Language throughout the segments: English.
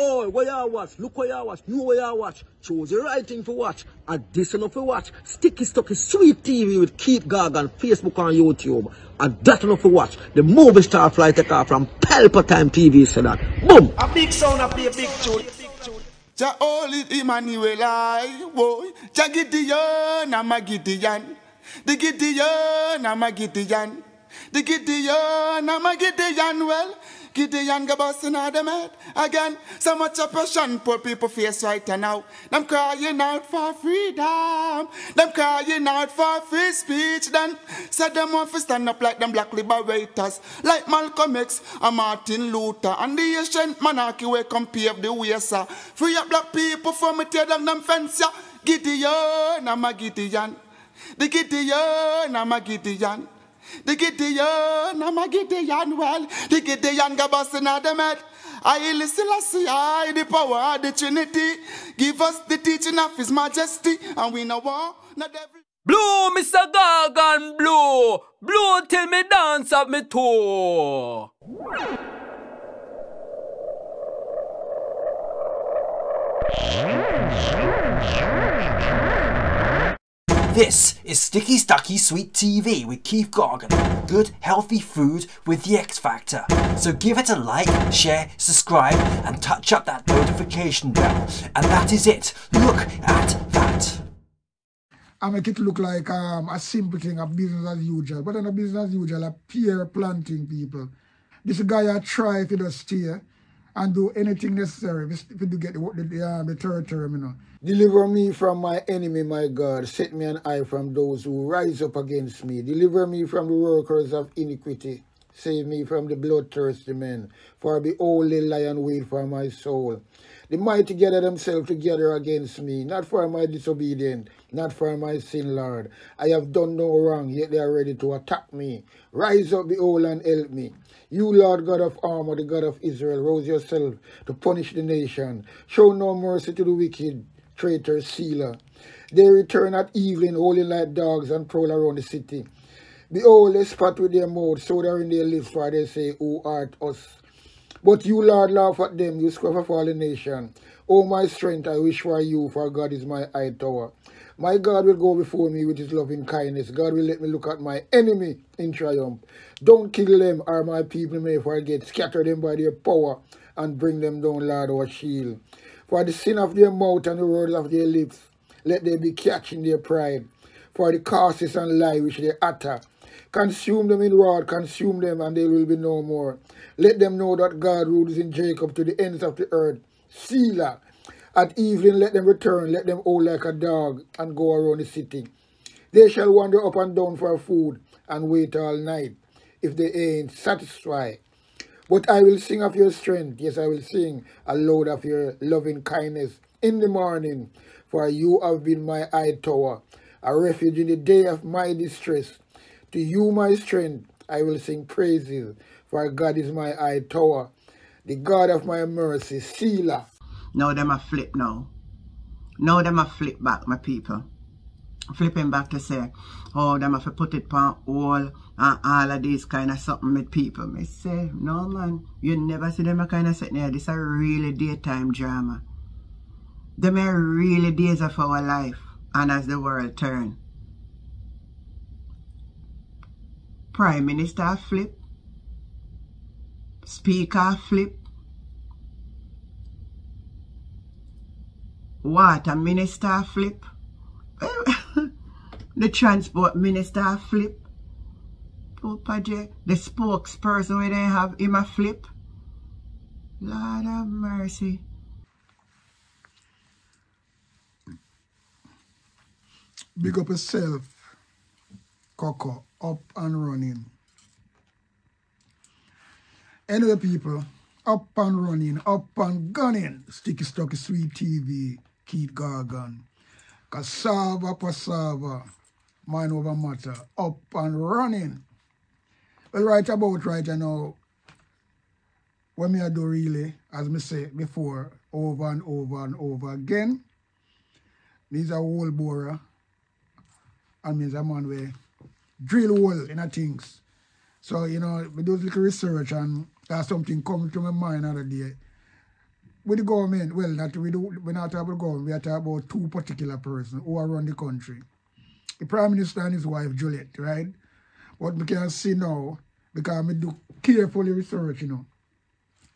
Oh, where you watch, look where you watch, know where you watch. Choose the right thing to watch. And this enough to watch. Sticky Stucky Sweet TV with Keith Gorgan, Facebook and YouTube. And that enough to watch. The movie star fly take off from Palpatine TV so that. Boom! A big sound, a play a big tune. Jah holy Emmanuel I, boy. Jah Gideon, I'm a Gideon. The Gideon, I'm a Gideon. The Gideon, I'm a Gideon. Well, Gideon go busting out them head again. So much oppression, poor people face right now. Them crying out for freedom. Them crying out for free speech. Then said them want to stand up like them black liberators, like Malcolm X and Martin Luther and the ancient monarchy where come pave the way, sir. Free up black people from it, tear down them fence, yeah. Gideon, I'm a Gideon. The Gideon, I'm a Gideon. The Gideon, I'm a Gideon, well, the Gideon them head. I listen, I the power of the Trinity. Give us the teaching of His Majesty, and we know war, not every. Blue, Mr. Gorgan, blue. Blue till me dance up me toe. This is Sticky Stucky Sweet TV with Keith Gorgan. Good, healthy food with the X Factor. So give it a like, share, subscribe, and touch up that notification bell. And that is it. Look at that. I make it look like um, a simple thing, a business as usual. But in a business as usual, a peer planting people. This guy I try to just stay and do anything necessary get the, the, the, uh, the you know. Deliver me from my enemy, my God. Set me an eye from those who rise up against me. Deliver me from the workers of iniquity. Save me from the bloodthirsty men. For behold, they lion wait for my soul. The mighty gather themselves together against me, not for my disobedience, not for my sin, Lord. I have done no wrong, yet they are ready to attack me. Rise up, behold, and help me. You, Lord God of armor, the God of Israel, rose yourself to punish the nation. Show no mercy to the wicked, traitor Selah. They return at evening, holding like dogs, and prowl around the city. Behold, they spat with their mouth, so they in their lips, for they say, Who art us? But you, Lord, laugh at them, you scruff of all the nation. O my strength, I wish for you, for God is my high tower. My God will go before me with his loving kindness. God will let me look at my enemy in triumph. Don't kill them, or my people may forget. Scatter them by their power, and bring them down, Lord, our shield. For the sin of their mouth and the words of their lips, let them be catching their pride. For the curses and lie which they utter, Consume them in wrath, consume them, and they will be no more. Let them know that God rules in Jacob to the ends of the earth. Selah. At evening let them return, let them howl like a dog, and go around the city. They shall wander up and down for food, and wait all night, if they ain't satisfied. But I will sing of your strength, yes, I will sing a aloud of your loving kindness in the morning, for you have been my high tower, a refuge in the day of my distress. To you, my strength, I will sing praises, for God is my high tower, the God of my mercy, Selah. Now them a flip now. Now them a flip back, my people. Flipping back to say, oh, them have to put it on all and all of this kind of something with people. Me say, no man, you never see them a kind of sitting here. This a really daytime drama. Them are really days of our life and as the world turn. Prime Minister flip, Speaker flip, Water Minister flip, the Transport Minister flip, the spokesperson we didn't have him a flip. Lord have mercy. Big up yourself, Coco, up and running. Anyway, people, up and running, up and gunning. Sticky Stucky Sweet TV, Keith Gorgan. Cassava Passava, Mind Over Matter, up and running. Well, right about right now, what me I do really, as me say before, over and over and over again, these are whole borer, and means a man where drill hole in a things. So, you know, we do little research and there's something coming to my mind other day. with the government, well, not we do we're not talking about government, we are talking about two particular persons who are run the country. The Prime Minister and his wife Juliet, right? What we can see now, because we do carefully research, you know.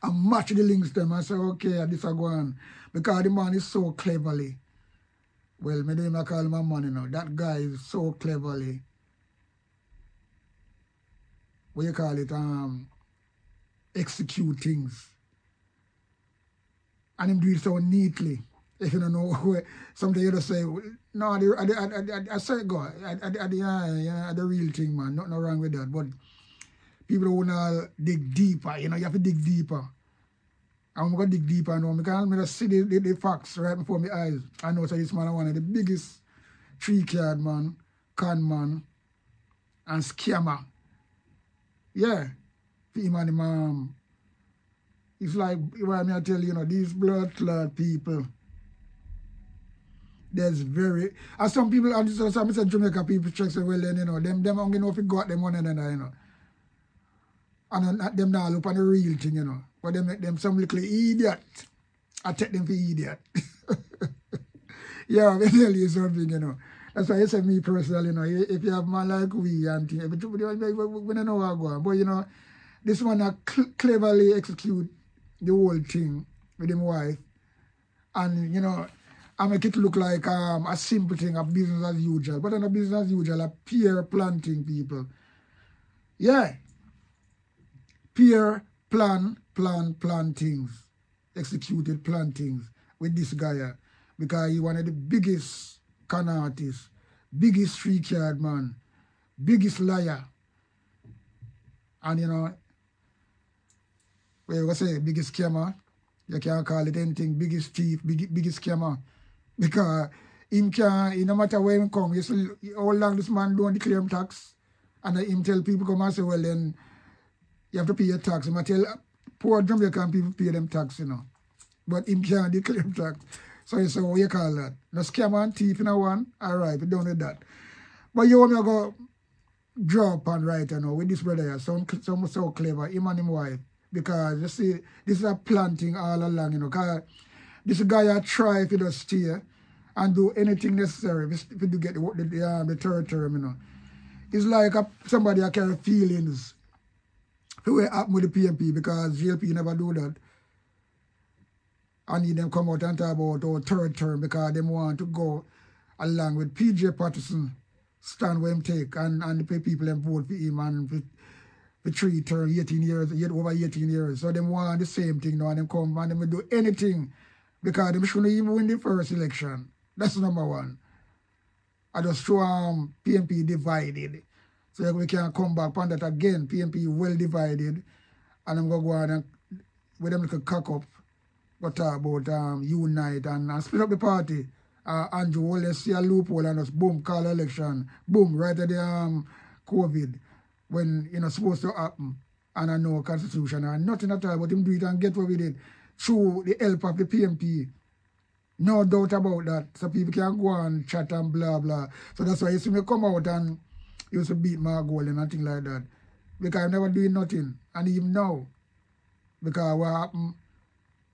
And match the links to them and say, okay, this are going Because the man is so cleverly. Well, me call him a man, you know. That guy is so cleverly. What you call it? Um, execute things and him do it so neatly. If you don't know where, sometimes you just say, no, I, I, I, I, I say go, I, I, I, yeah, yeah, the real thing, man. Nothing wrong with that. But people want to dig deeper, you know, you have to dig deeper. I'm to dig deeper now because I just see the, the, the, facts right before my eyes. I know so this man one of the biggest tree card man, con man, and scammer. Yeah. Him and him, um, it's like, what I tell you, you know, these blood people, there's very, as some people, and so some say Jamaica people check say, well then, you know, them, them only know if you got them and then, you know. And uh, them now look on the real thing, you know. But they make them some little idiot. I take them for idiot. yeah, I tell you something, you know. That's why I say me personally, you know, if you have man like we and thing, we don't know what go on. But, you know, this one cleverly execute the whole thing with him wife. And, you know, I make it look like um, a simple thing, a business as usual. But in a business as usual, a peer planting people. Yeah. Peer plan, plan, plan things. Executed plantings with this guy. Because he one of the biggest con artists, biggest street man, biggest liar. And, you know, well, you say biggest scammer. You can't call it anything, biggest thief, big, biggest scammer. Because him can, no matter where him come, you see how long this man don't declare him tax. And him tell people come and say, well then, you have to pay your tax. Him tell poor Jamaican people pay them tax, you know. But him can't declare tax. So you say, what you call that? No scammer and thief in a one? All right, we don't do that. But you want me to go draw and right you know with this brother here, so, so, so clever, him and him wife because you see, this is a planting all along, you know, because this guy I try if he does stay and do anything necessary if he do get the, the, the, uh, the territory, you know. It's like a, somebody I carry feelings for what happened with the PNP because JLP never do that. And them come out and talk about our third term because they want to go along with PJ Patterson stand where him take and, and the people them vote for him and the three turn 18 years, yet over 18 years. So them want the same thing now and them come and them do anything because them shouldn't even win the first election. That's number one. I just show um, PNP divided. So we can come back on that again. PNP well divided. And I'm going to go on and with them little cock up. But talk about um, unite and, and split up the party. Uh, Andrew, let's see a loophole and just boom, call election. Boom, right at the um, COVID when you know supposed to happen and I know constitution and nothing at all, but him do it and get what we did through the help of the PNP. No doubt about that. So people can go and chat and blah blah. So that's why you see me come out and you used to beat my goal and nothing like that. Because I'm never doing nothing. And even now, because what happened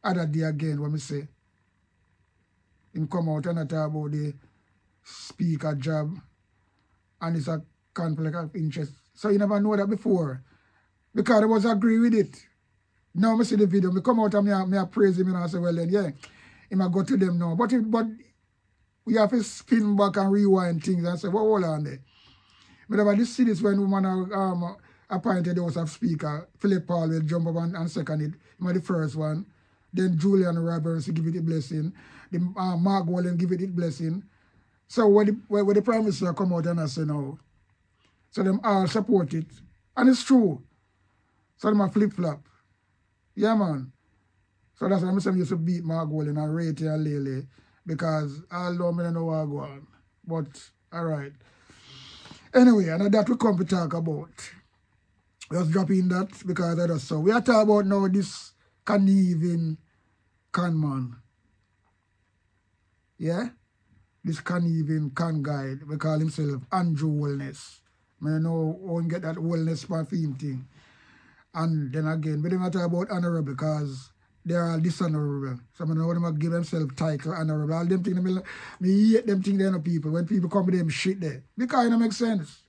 other day again when we say him come out and talk about the speaker job and it's a conflict of interest so you never know that before. Because I was agree with it. Now I see the video, I come out and I, me I praise him and I say, well then, yeah, he might go to them now. But it, but we have to spin back and rewind things and say, well, hold on there. But I just see this when woman um, appointed the House of Speaker, Phillip Paulwell jump up and, and second it. He the first one. Then Julian Roberts give it a blessing. The, uh, Mark Wallen give it a blessing. So when the, when the Prime Minister come out and I say, no, so them all support it. And it's true. So them a flip-flop. Yeah, man. So that's why I'm saying used to beat Mark Wallen and rate and Lele. Because I don't know what go on. But, alright. Anyway, and that we come to talk about. Just drop in that because I just saw. We are talking about now this conniving con man. Yeah? This conniving con guy, we call himself Andrew Wellness. I know how get that wellness him thing. And then again, then I talk about honorable because they're all dishonorable. Some of them give themselves title honorable. All them things, me, me hate them things, they know people. When people come with them shit there. Because it don't make sense.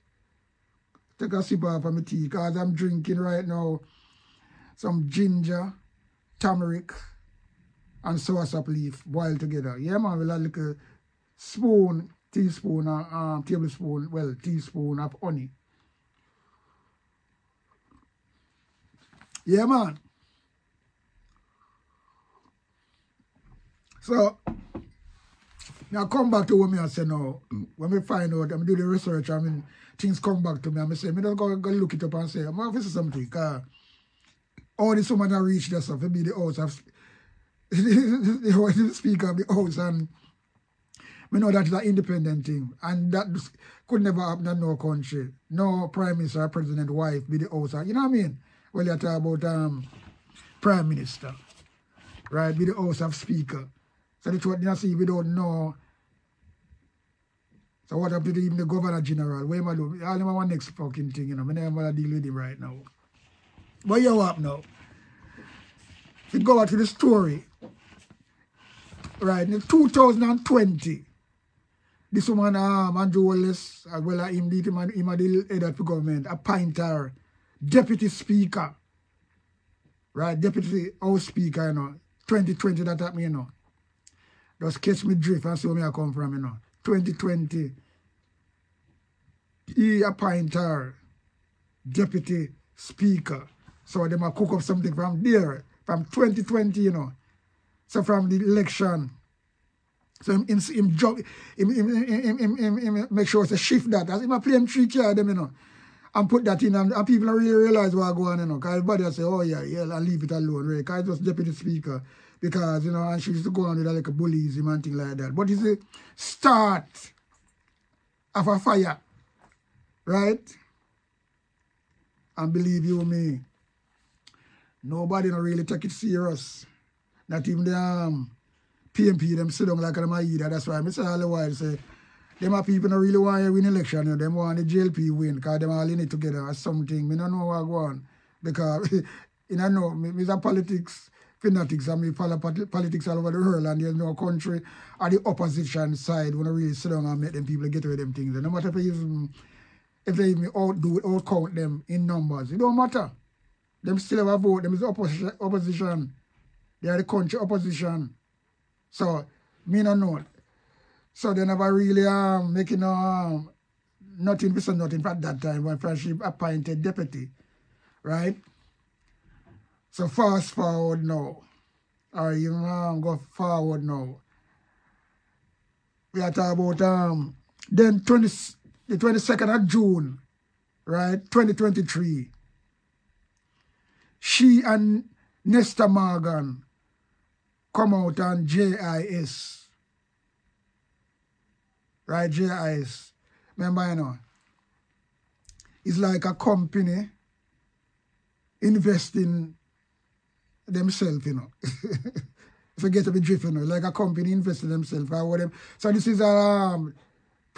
Take a sip of my tea, because I'm drinking right now some ginger, turmeric, and soursop leaf boiled together. Yeah, man, with a little spoon, teaspoon, or um, tablespoon, well, teaspoon of honey. Yeah, man. So, now come back to what me I say now. When we find out, I'm do the research, I mean, things come back to me, I'm say, me just go, go look it up and say, I'm going to something, because all this woman that reach this stuff, be the house of, the speaker of the house, and we know that is an independent thing, and that could never happen in no country. No prime minister president wife be the house, you know what I mean? Well, you talk about um, prime minister, right, be the house of speaker. So the truth, you see, we don't know. So what happened to even the governor general? Where am I doing? I never want next fucking thing, you know. I never to deal with him right now. But you up now. You go back to the story, right, in 2020, this woman, um, Andrew Wallace, as well as him, him, him, him the head of the government, appoint her deputy speaker, right, deputy house speaker, you know, 2020, that happened, you know. Just catch me drift and see where I come from, you know. 2020, he appoint her deputy speaker. So they might cook up something from there, from 2020, you know. So from the election. So him, him, him, him, him, him, him, him, him make sure to shift that. As him a playing trick here, them, you know. And put that in and, and people really realize what going on, you know. Because everybody will say, oh yeah, yeah, and leave it alone, right? Because it was deputy speaker. Because, you know, and she used to go on with like a bullyism and things like that. But it's a start of a fire, right? And believe you me, nobody don't really take it serious. Not even the um, PNP, them sit down like them either. That's why I say all the while, say, them are people don't really want to win election. You know, them want the JLP win because them all in it together or something. Me don't know what go on. Because, you know, no, me, me politics fanatics and me follow politics all over the world and there's no country or the opposition side want to really sit down and make them people get rid them things. And no matter if they even, if they even outdo it, outcount them in numbers, it don't matter. Them still have a vote. Them is opposition. opposition. They are the country opposition. So, me no know. So they never really um making um nothing, for nothing at that time when friendship appointed deputy, right? So fast forward now. Or you um, go forward now. We are talking about um then 20, the 22nd of June, right? 2023. She and Nesta Morgan come out on JIS. Right, JIS. Remember, you know, it's like a company investing themselves, you know. Forget to be driven, you know, like a company invest in themselves or whatever. So this is a um,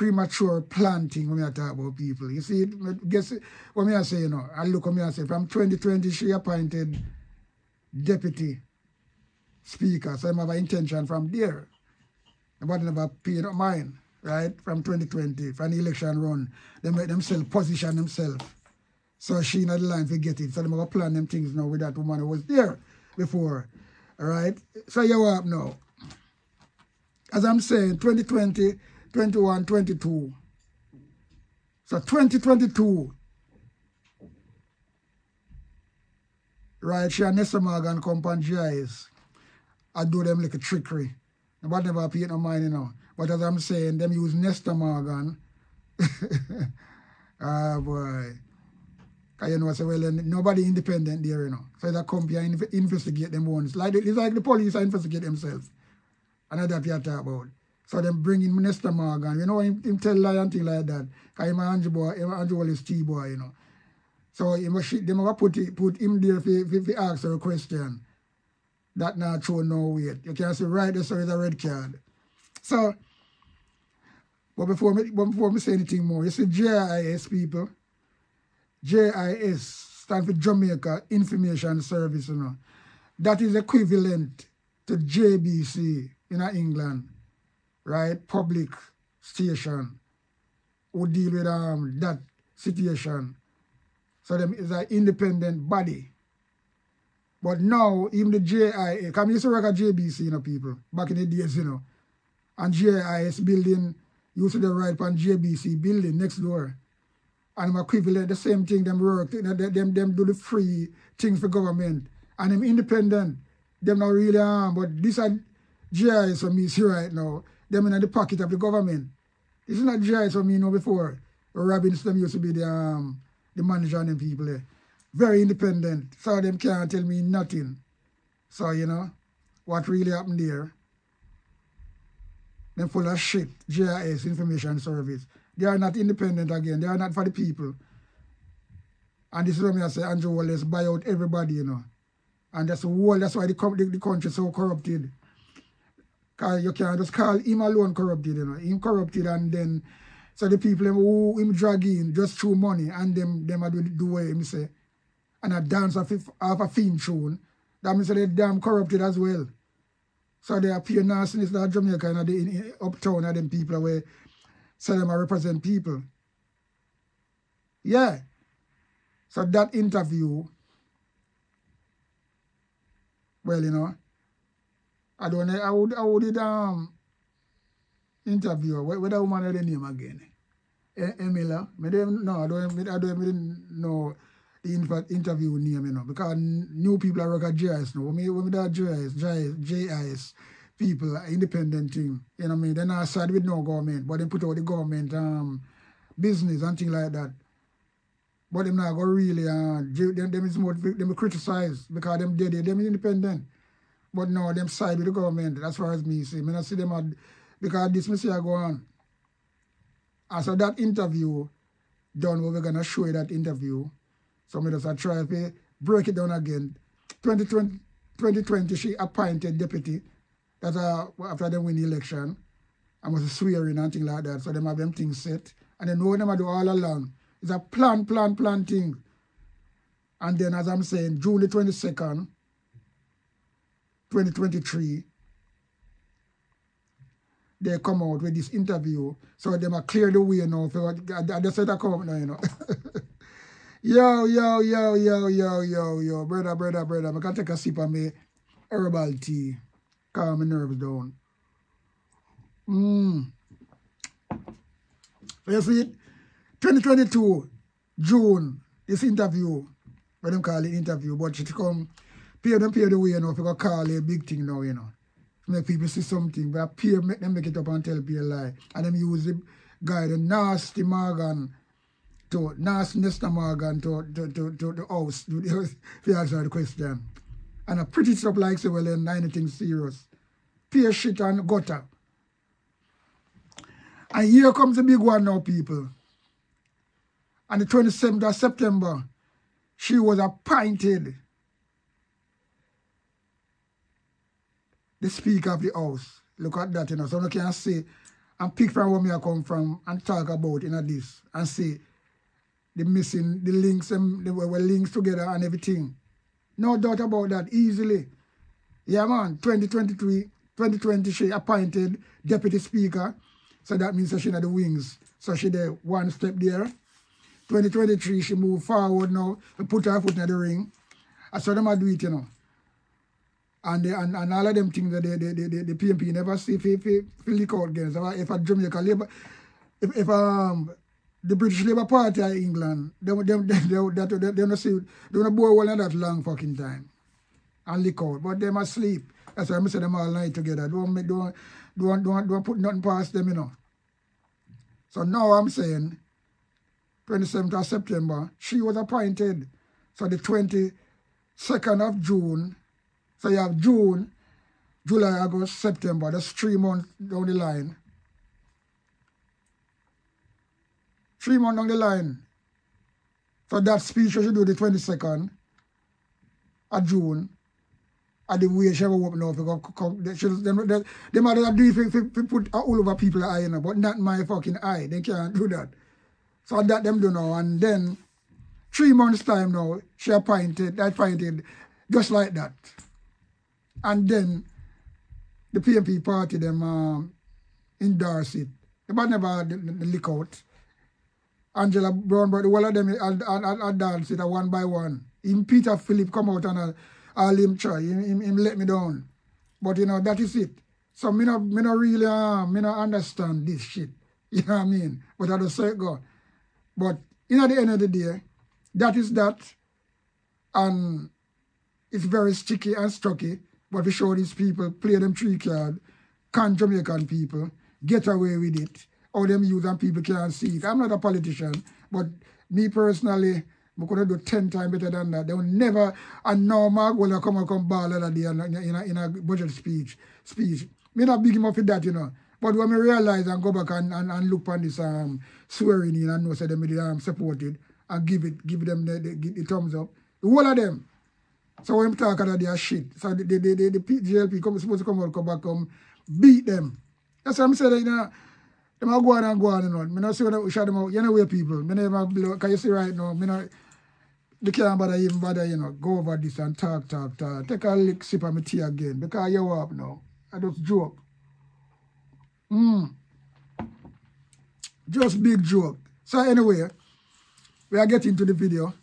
premature planting when we talk about people. You see, guess what I say, you know, I look what me I say, from 2020 she appointed deputy speaker, so I have an intention from there. Nobody never paid no mind, right? From 2020, from the election run, they make themselves position themselves. So she in the line to get it. So they have plan them things now with that woman who was there before. All right? So you up now. As I'm saying, 2020, 21, 22. So 2022. Right, she and Nesta Morgan come on JIS. I do them like a trickery. Nobody never pay no mind, you know. But as I'm saying, them use Nesta Morgan. ah, boy. Because you know, say, well, nobody independent there, you know. So that company inv investigate them ones. Like, it's like the police investigate themselves. And that's what you talk about. So them bring in Minister Morgan. You know, him, him tell lie and thing like that. Because him Andrew boy, him Andrew Wallace T-boy, you know. So him, them have put, it, put him there for, for ask her a question. That not true no weight. You can see right there, so it's a red card. So, but before me, but before me say anything more, you see JIS people, JIS stand for Jamaica Information Service, you know. that is equivalent to JBC in England, right? Public station who deal with um, that situation. So them is an independent body. But now, even the JIA, come used to work at JBC, you know, people, back in the days, you know. And JIS building used to the right on JBC building next door. And I'm equivalent, the same thing, them work, them, them, them do the free things for government. And them independent. Them not really arm, but this are JIS for me see right now. Them in the pocket of the government. This is not JIS for me you know before. Robbins them used to be the um the manager and them people there. Very independent. So them can't tell me nothing. So you know, what really happened there. Them full of shit. JIS Information Service. They are not independent again. They are not for the people. And this is what I say, Andrew Wallace buy out everybody, you know. And that's the whole, that's why the, the, the country so corrupted. Cause you can't just call him alone corrupted, you know. Him corrupted and then so the people who him drag in just through money and them them do, do what him say. And a dance off, off a theme tune. That means they damn corrupted as well. So they appear nastiness that Jamaica and the in, uptown and them people where say them represent people. Yeah. So that interview well, you know, I don't know, I would, I would um, interview her. What, woman had the name again? Emila. Me no, I don't, I don't even know the interview name, you know, because new people are work at JIS now. When me, when that JIS, JIS, JIS people, independent team, you know what I mean? They're not side with no government, but they put out the government um, business and things like that. But them not go really, uh, them, them is more, them criticize because them dead, them independent. But no, them side with the government, as far as me see. I not see them, at, because this me see I go on. So that interview done, we're going to show you that interview. So me just try to break it down again. 2020, 2020 she appointed deputy. That's uh, after they win the election. I was swearing and things like that. So them have them things set. And then know them I do all along. It's a plan, plan, plan thing. And then, as I'm saying, June the 22nd, 2023, they come out with this interview. So they might clear the way now. I, I just said I come up now, you know. yo, yo, yo, yo, yo, yo, yo. Brother, brother, brother. Going to take a sip of me herbal tea. Calm my nerves down. Mmm. You see it? 2022, June, this interview, what them call it interview, but it come, pay them pay the way, you know, if you call it a big thing now, you know. Make people see something, but pay, make them make it up and tell people a lie. And them use the guy, the nasty Morgan, to, nasty Nesta Morgan to, to, to, to the house, if you answer the question. And a pretty stuff like, say, well, then anything serious. Pay shit and gutter. And here comes the big one now, people on the 27th of September, she was appointed the Speaker of the House. Look at that, you know. So I can say and pick from where I come from and talk about you know, this and say the missing, the links, and the were links together and everything. No doubt about that, easily. Yeah, man, 2023, 2020, she appointed Deputy Speaker. So that means she had the wings. So she did one step there. 2023, she moved forward now, put her foot in the ring. I saw them do it, you know. And, they, and and all of them things that the, the, the, the PNP never see if, if, if, if leak out against. If a Jamaica Labour, if, if um, the British Labour Party of England, they, they, they, they, they, they, they don't see, they don't bore well in that long fucking time. And leak out. But they must sleep. That's why I say them all night together. Don't, don't, don't, don't, don't put nothing past them, you know. So now I'm saying, 27th of September, she was appointed. So the 22nd of June, so you have June, July, August, September, that's three months down the line. Three months down the line. So that speech she should do the 22nd of June, at the way she ever up, she, them, they them are do it if put all over people's eye, you know, but not my fucking eye. They can't do that. So that them do now. And then three months time now, she appointed, appointed just like that. And then the PNP party them um, endorse it. But never the, the, the leak out. Angela Brown, but all of them had, had, had, had dance it one by one. Even Peter Philip come out and uh, all him try. Him, him, him let me down. But you know, that is it. So me not, me not really uh, me not understand this shit. You know what I mean? But I just say it go. But you know, at the end of the day, that is that. And it's very sticky and strucky. But we show these people play them three card, can Jamaican people get away with it. All them use and people can't see it. I'm not a politician, but me personally, I could do 10 times better than that. They will never, and now Mark will come and come ball other day in a, in, a, in a budget speech. speech. Me not big enough for that, you know. But when me realize and go back and, and, and look on this um, swearing in and know say them um, supported and give it, give them the, the, the thumbs up. The whole of them. So when I'm talking about their shit, so the, the, the, the, the JLP come, supposed to come out, come back, come beat them. That's what I'm saying, you know. Them are go on and go on and on. Me not see I shut them out. You know where people. Me never blow. Can you see right now? Me not. They can't bother even bother, you know, go over this and talk, talk, talk. Take a lick sip of my tea again because you up now. I just joke. Mm. Just big joke. So anyway, we are getting to the video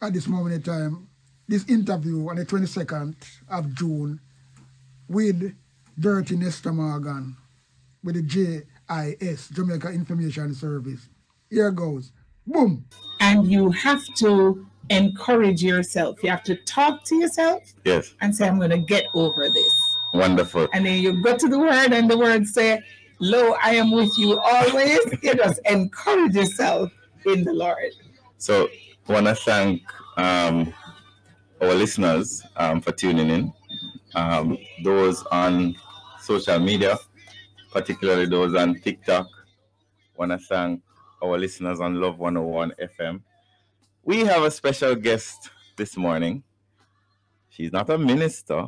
at this moment in time. This interview on the 22nd of June with Dirty Nesta Morgan with the JIS, Jamaica Information Service. Here goes. Boom. and you have to encourage yourself. You have to talk to yourself Yes, and say, I'm going to get over this. wonderful. And then you go to the word, and the word say, Lo, I am with you always. you just encourage yourself in the Lord. So, I want to thank um, our listeners um, for tuning in. Um, those on social media, particularly those on TikTok. want to thank our listeners on Love 101 FM. We have a special guest this morning. She's not a minister,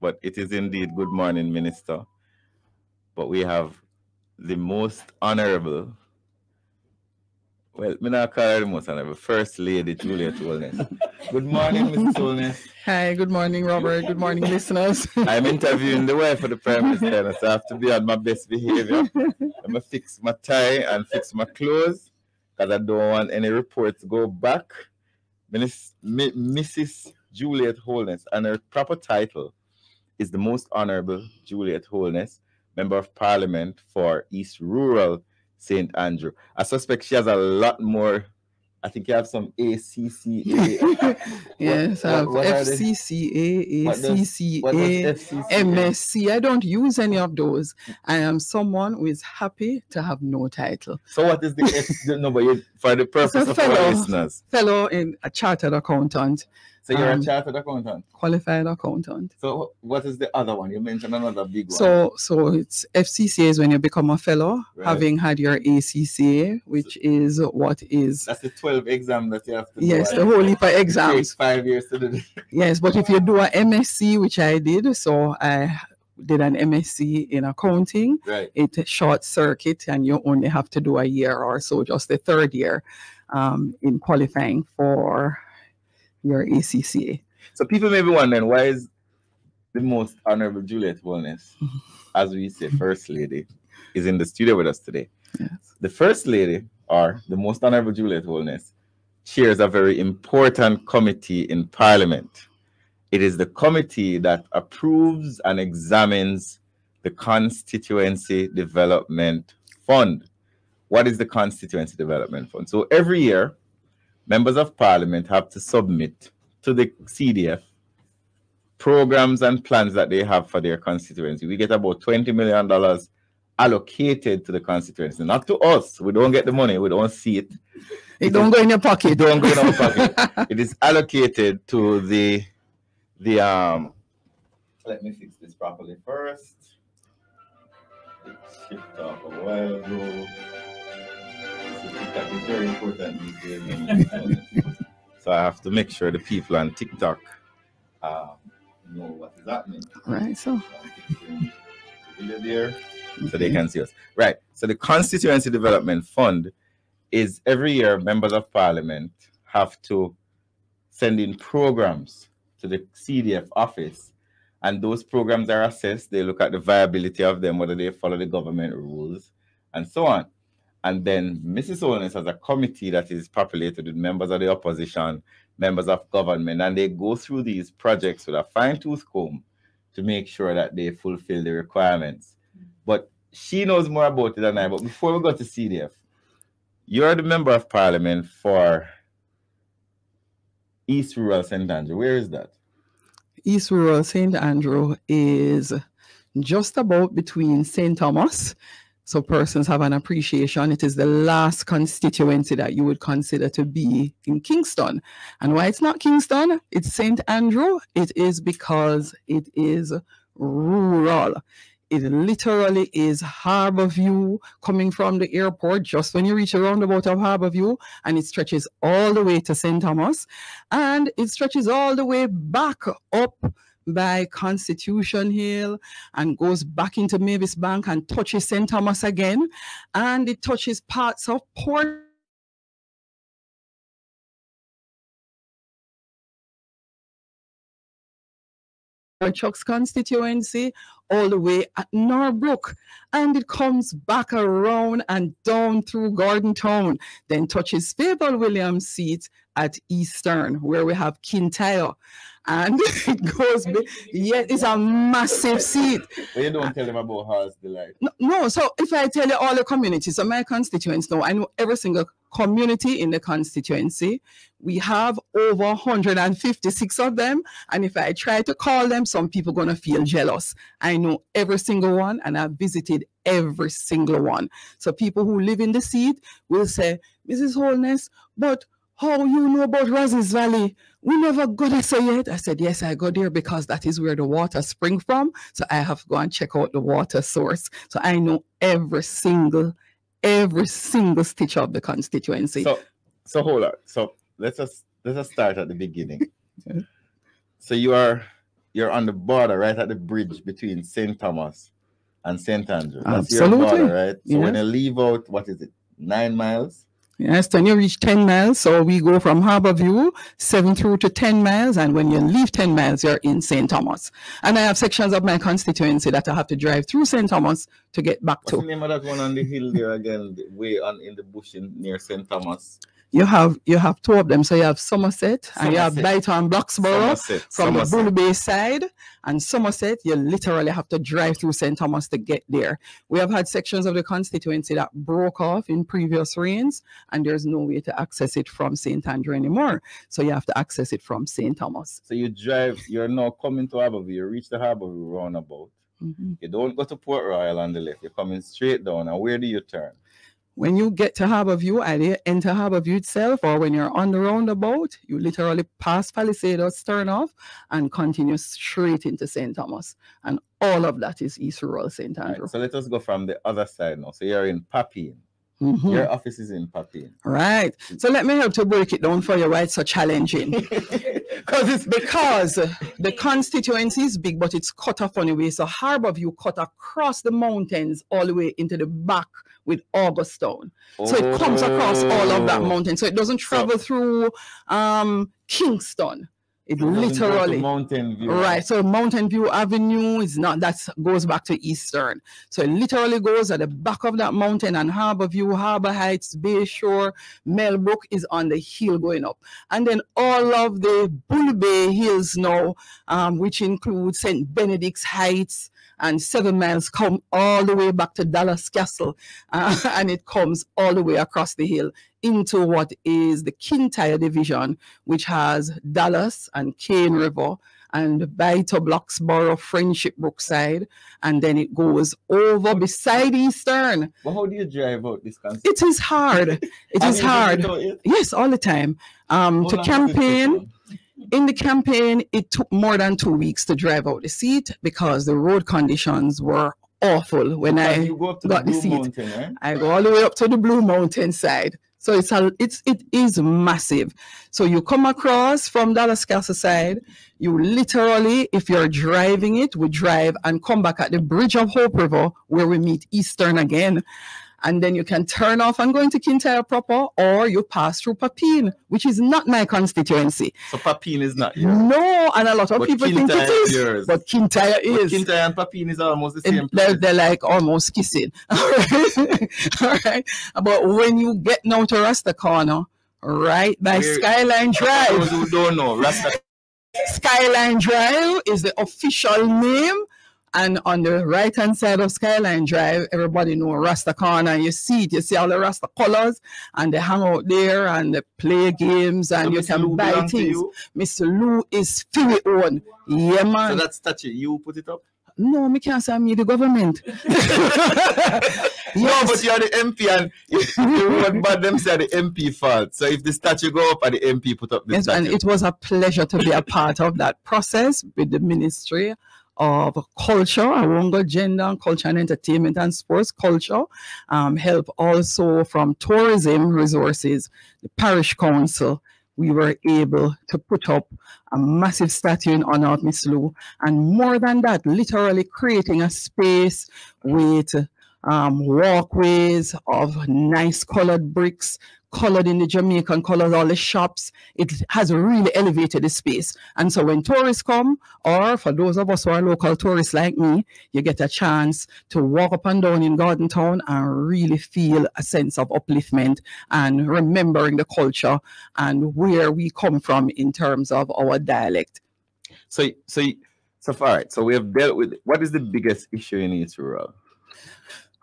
but it is indeed Good Morning Minister. But we have the most honorable well, me not call her the most honorable. First Lady Juliet Holness. Good morning, Mrs. Holness. Hi, good morning, Robert. Good morning, listeners. I'm interviewing the wife of the Prime Minister, and so I have to be on my best behavior. I'm gonna fix my tie and fix my clothes because I don't want any reports to go back. Minis- Mi- Mrs. Juliet Holness, and her proper title is the Most Honorable Juliet Holness, Member of Parliament for East Rural St. Andrew. I suspect she has a lot more. I think you have some ACCA. yes, I have what? FCCA, ACCA, what does? MSc. I don't use any of those. I am someone who is happy to have no title. So what is the F- no? But for the purpose of our listeners, Fellow in a chartered accountant, so you're Um, a chartered accountant. qualified accountant. So what is the other one? You mentioned another big one. So, so it's FCCA is when you become a fellow, Right. having had your ACCA, which is what is that's the twelve exam that you have to do. yes, the whole heap of It takes exams. five years to do. this. Yes, but if you do a MSc, which I did, so I did an MSc in accounting, Right. it short circuit and you only have to do a year or so, just the third year um, in qualifying for your ACCA. So people may be wondering why is the most honorable Juliet Holness, as we say, First Lady, is in the studio with us today. Yes. The First Lady, or the most honorable Juliet Holness, chairs a very important committee in Parliament. It is the committee that approves and examines the Constituency Development Fund. What is the Constituency Development Fund? So every year, members of Parliament have to submit to the CDF programs and plans that they have for their constituency. We get about $20 million allocated to the constituency, not to us. We don't get the money, we don't see it. It don't go in your It pocket. don't go in our pocket. it is allocated to the the um let me fix this properly first. It shipped off a while ago. So TikTok is very important these days. so I have to make sure the people on TikTok um, know what is happening. Right, so Video there, so they can see us. Right. So the Constituency Development Fund is every year members of parliament have to send in programs to the CDF office, and those programs are assessed. They look at the viability of them, whether they follow the government rules, and so on. And then Mrs. Holness has a committee that is populated with members of the opposition, members of government, and they go through these projects with a fine tooth comb to make sure that they fulfill the requirements. But she knows more about it than I. But before we go to CDF, you're the member of parliament for East Rural St. Andrew. Where is that? East Rural St. Andrew is just about between St. Thomas. So persons have an appreciation. It is the last constituency that you would consider to be in Kingston. And why it's not Kingston, it's St. Andrew. It is because it is rural. It literally is Harbor View coming from the airport just when you reach around the roundabout of Harbor View, and it stretches all the way to St. Thomas, and it stretches all the way back up by Constitution Hill and goes back into Mavis Bank and touches St. Thomas again, and it touches parts of Port. Chuck's constituency all the way at Norbrook and it comes back around and down through Gordon Town, then touches Fayval Williams' seat at Eastern where we have Kintyre. And it goes yeah it's a massive seat. But you don't tell them about Heart's Delight. no, no, so if I tell you all the communities, so my constituents know, I know every single community in the constituency. We have over 156 of them. And if I try to call them, some people going to feel jealous. I know every single one and I've visited every single one. So people who live in the seat will say, Mrs. Holness, but how you know about Rosses Valley? We never got there so yet. I said, yes, I go there because that is where the water spring from. So I have to go and check out the water source. So I know every single, every single stitch of the constituency. So, so hold on. So let's just let's just start at the beginning. so you are you're on the border, right at the bridge between St. Thomas and St. Andrew. That's your Absolutely. border, right? So when Yes. you leave out, what is it? Nine miles. Yes, then you reach 10 miles. So we go from Harbor View, 7 through to 10 miles. And when you leave 10 miles, you're in St. Thomas. And I have sections of my constituency that I have to drive through St. Thomas to get back What's the to. name of that one on the hill there again? Way on in the bush in, near St. Thomas. You have you have two of them. So you have Somerset and you have Somerset. Byton Bloxburgh Somerset, from Somerset. the Bull Bay side. And Somerset, you literally have to drive through St. Thomas to get there. We have had sections of the constituency that broke off in previous reigns, and there's no way to access it from St. Andrew anymore. So you have to access it from St. Thomas. So you drive, you're now coming to Harborview, you reach the Harborview roundabout. Mhm. You don't go to Port Royal on the left, you're coming straight down. And where do you turn? When you get to Harbour View, either enter Harbour View itself, or when you're on the roundabout, you literally pass Palisadoes, turn off, and continue straight into St. Thomas. And all of that is East Rural St. Right, Andrew. so let us go from the other side now. So you're in Papine. Mhm. Your office is in Papine. Right. So let me help to break it down for you why it's so challenging. Because it's because the constituency is big, but it's cut off on the way. So Harbour View cut across the mountains all the way into the back with Augustown. So it comes across all of that Oh. mountain. So it doesn't travel through um Kingston. It So it doesn't go to literally Mountain View. Right. So Mountain View Avenue is not that goes back to Eastern. So it literally goes at the back of that mountain and Harbor View, Harbor Heights, Bayshore, Melbrook is on the hill going up. And then all of the Bull Bay Hills now, um, which include St. Benedict's Heights and seven miles come all the way back to Dallas Castle. Uh, and it comes all the way across the hill into what is the Kintyre division, which has Dallas and Cane River and by to Bloxburgh, Friendship Brookside, and then it goes over beside Eastern. Well, how do you drive out this concept? It is hard. It is Have is you done hard. Yes, all the time. Um, to long does it take campaign? In the campaign, it took more than two weeks to drive out the seat because the road conditions were awful when Because I go up to got the the seat. Mountain, right? I go all the way up to the Blue Mountain side. So it's a, it's it is massive. So you come across from Dallas Castle side, you literally, if you're driving it, we drive and come back at the Bridge of Hope River where we meet Eastern again. And then you can turn off and go into Kintyre proper, or you pass through Papine, which is not my constituency. So Papine is not yours. No, and a lot of But people think it is yours. but Kintyre But is. Kintyre and Papine is almost the It- same they're, they're like almost kissing. All right. All right. But when you get now to Rasta Corner, right by Skyline For Drive, those who don't know, Rasta Skyline Drive is the official name. And on the right hand side of Skyline Drive, everybody know Rasta Corner. You see it, you see all the Rasta colors, and they hang out there and they play games and So you Mr. can Lou buy things. Mr. Lou is fully owned. Yeah, man. So that statue, you put it up? no, me can't say me the government. No, but you're the MP and the road them say the MP fault. So if the statue go up and the MP put up the Yes, and it was a pleasure to be a part of that process with the Ministry of Culture, Awongo Gender Culture and Entertainment and Sports Culture. Um, help also from Tourism Resources, the Parish Council. We were able to put up a massive statue in honor of Miss Lou. And more than that, literally creating a space with um, walkways of nice colored bricks, colored in the Jamaican colors, all the shops. It has really elevated the space. And so when tourists come, or for those of us who are local tourists like me, you get a chance to walk up and down in Gordon Town and really feel a sense of upliftment and remembering the culture and where we come from in terms of our dialect. So so so far, right. So we have dealt with what is the biggest issue in Rural?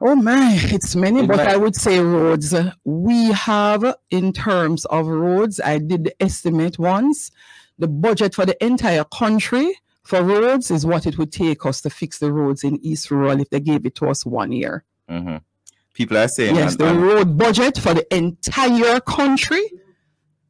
Oh my, it's many, It but might- I would say roads. We have, in terms of roads, I did the estimate once. The budget for the entire country for roads is what it would take us to fix the roads in East Rural if they gave it to us one year. Mhm. People are saying Yes, and- the and- road budget for the entire country,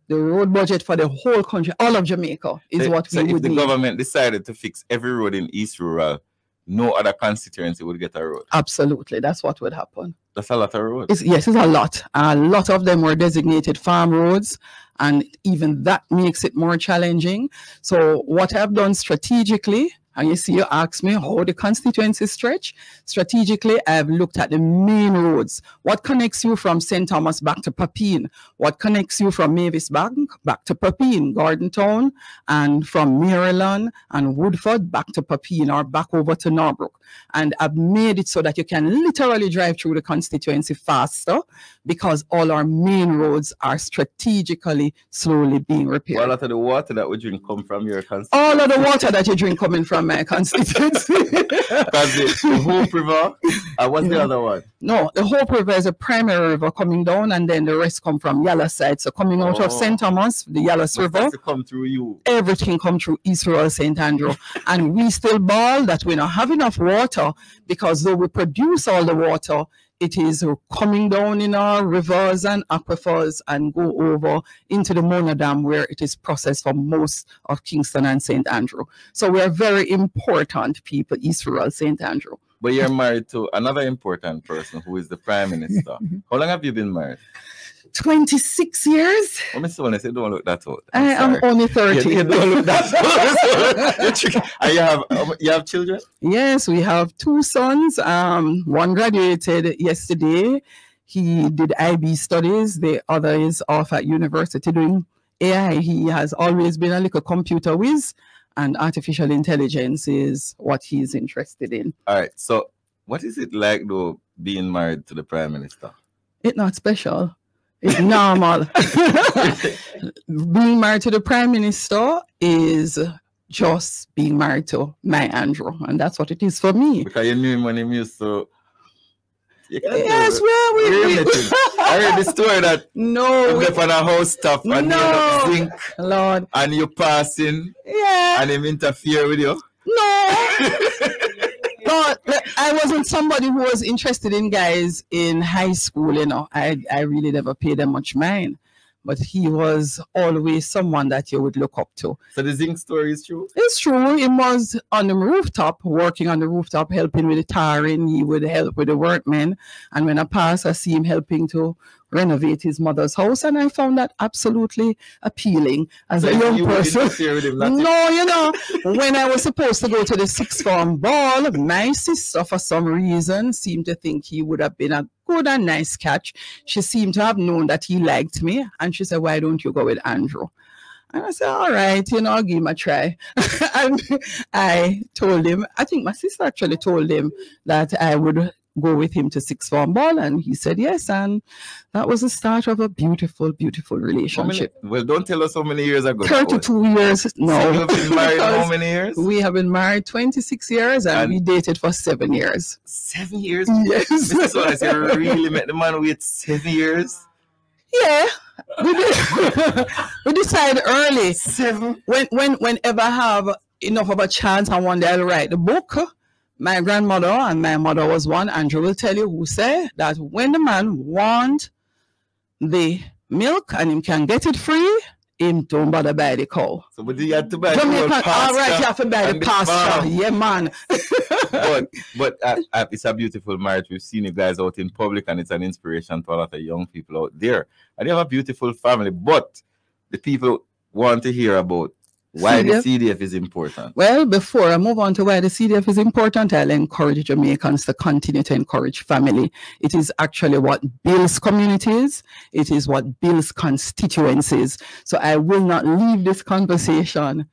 the road budget for the whole country, all of Jamaica, is so- what so we if would the need. government decided to fix every road in East Rural, no other constituency would get a road. Absolutely, that's what would happen. That's a lot of roads. It's, yes, it's a lot. A lot of them were designated farm roads, and even that makes it more challenging. So, what I've done strategically, and you see, you ask me how the constituency stretch. Strategically, I've looked at the main roads. What connects you from St. Thomas back to Papine? What connects you from Mavis Bank back to Papine, Gordon Town, and from Maryland and Woodford back to Papine or back over to Norbrook? And I've made it so that you can literally drive through the constituency faster because all our main roads are strategically slowly being repaired. Well, a lot of the water that we drink come from your constituency. all of the water that you drink coming from my constituency. Because the, the Hope River, uh, what's the other one? no, the Hope River is a primary river coming down, and then the rest come from Yallahs side. So coming out Oh. of St. Thomas, the Must River, to come through you. everything come through East Rural St. Andrew. and we still ball that we don't have enough water because though we produce all the water, it is coming down in our rivers and aquifers and go over into the Mona Dam where it is processed for most of Kingston and St. Andrew. So we are very important people, East Rural St. Andrew. But you're married to another important person who is the Prime Minister. How long have you been married? 26 years? Oh, say don't look that old. I am sorry. only 30. You, you don't look that old. And you have um, you have children? Yes, we have two sons. Um, one graduated yesterday. He did IB studies. The other is off at university doing AI. He has always been a little computer whiz, and artificial intelligence is what he's interested in. All right. So, what is it like though being married to the Prime Minister? It's not special. It's normal. being married to the prime minister is just being married to my Andrew, and that's what it is for me. Because you knew him when he used to. Yes, well, we, we-? I heard the story that no, we- on a house stuff and you No. zinc Lord, and you passing yeah, and him interfere with you. no. But I wasn't somebody who was interested in guys in high school, you know. I, I really never paid them much mind. But he was always someone that you would look up to. So the zinc story is true. It's true. He was on the rooftop, working on the rooftop, helping with the tarring. He would help with the workmen. And when I pass, I see him helping to renovate his mother's house, and I found that absolutely appealing as So a young you person. him, no, you know, when I was supposed to go to the sixth form ball, my sister, for some reason, seemed to think he would have been a good and nice catch. She seemed to have known that he liked me, and she said, "Why don't you go with Andrew?" And I said, all right, you know, I'll give him a try. and I told him, I think my sister actually told him that I would go with him to sixth form ball. And he said yes. And that was the start of a beautiful, beautiful How many- relationship. well, don't tell us how many years ago. that was. 32 years. No. So married how many years? We have been married 26 years and, And- we dated for seven years. Seven years? Yes. Mr. i you really met the man wait seven years? Yeah, we did. we decided early. Seven. When, when, whenever I have enough of a chance, and one day I'll write the book. My grandmother and my mother was one. Andrew will tell you who say that when the man want the milk and him can get it free, him don't bother buy the cow. So, but you had to buy the Jamaican, all right, you have to buy the the Yeah, man. but but uh, uh, it's a beautiful marriage. We've seen you guys out in public, and it's an inspiration to a lot of young people out there. And you have a beautiful family, but the people want to hear about why the CDF is important. Well, before I move on to why the CDF is important, I'll encourage Jamaicans to continue to encourage family. It is actually what builds communities, it is what builds constituencies. So I will not leave this conversation,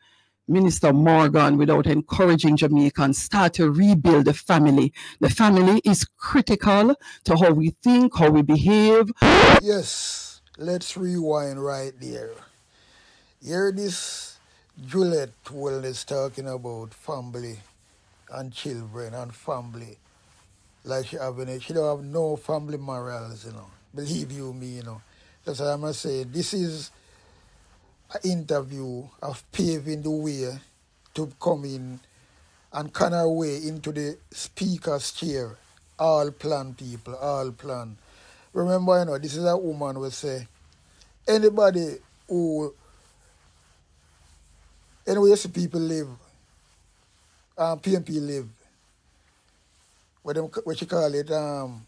Minister Morgan, without encouraging Jamaicans to start to rebuild the family. The family is critical to how we think, how we behave. Yes, let's rewind right there. Hear this Juliet Holness talking about family and children and family. Like she having it, she don't have no family morals, you know. Believe you me, you know. That's what I'm saying. This is an interview of paving the way to come in and can our way into the speaker's chair. All plan people, all plan. Remember, you know, this is a woman will say, anybody who anyway see people live, um, PNP live, what them what you call it, um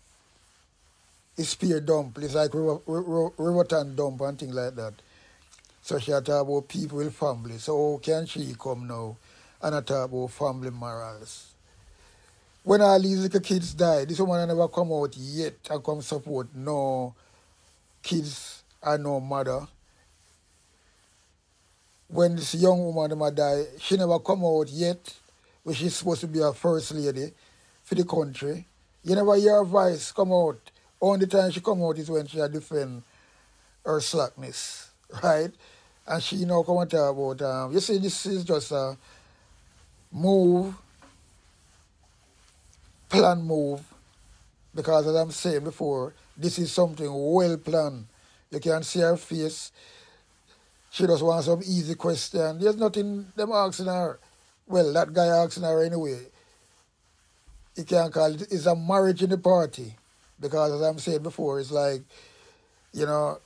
it's spear dump. It's like river, river, Riverton dump and things like that. So she talk about people family. So can she come now and I talk about family morals? When all these little kids die, this woman never come out yet and come support no kids and no mother. When this young woman them die, she never come out yet, which she's supposed to be a first lady for the country. You never hear her voice come out. Only time she come out is when she defend her slackness, right? And she now come and talk about um, you see this is just a move, plan move, because as I'm saying before, this is something well planned. You can see her face. She just wants some easy question. There's nothing them asking her. Well, that guy asking her anyway. You can't call it. It's a marriage in the party. Because as I'm saying before, it's like, you know,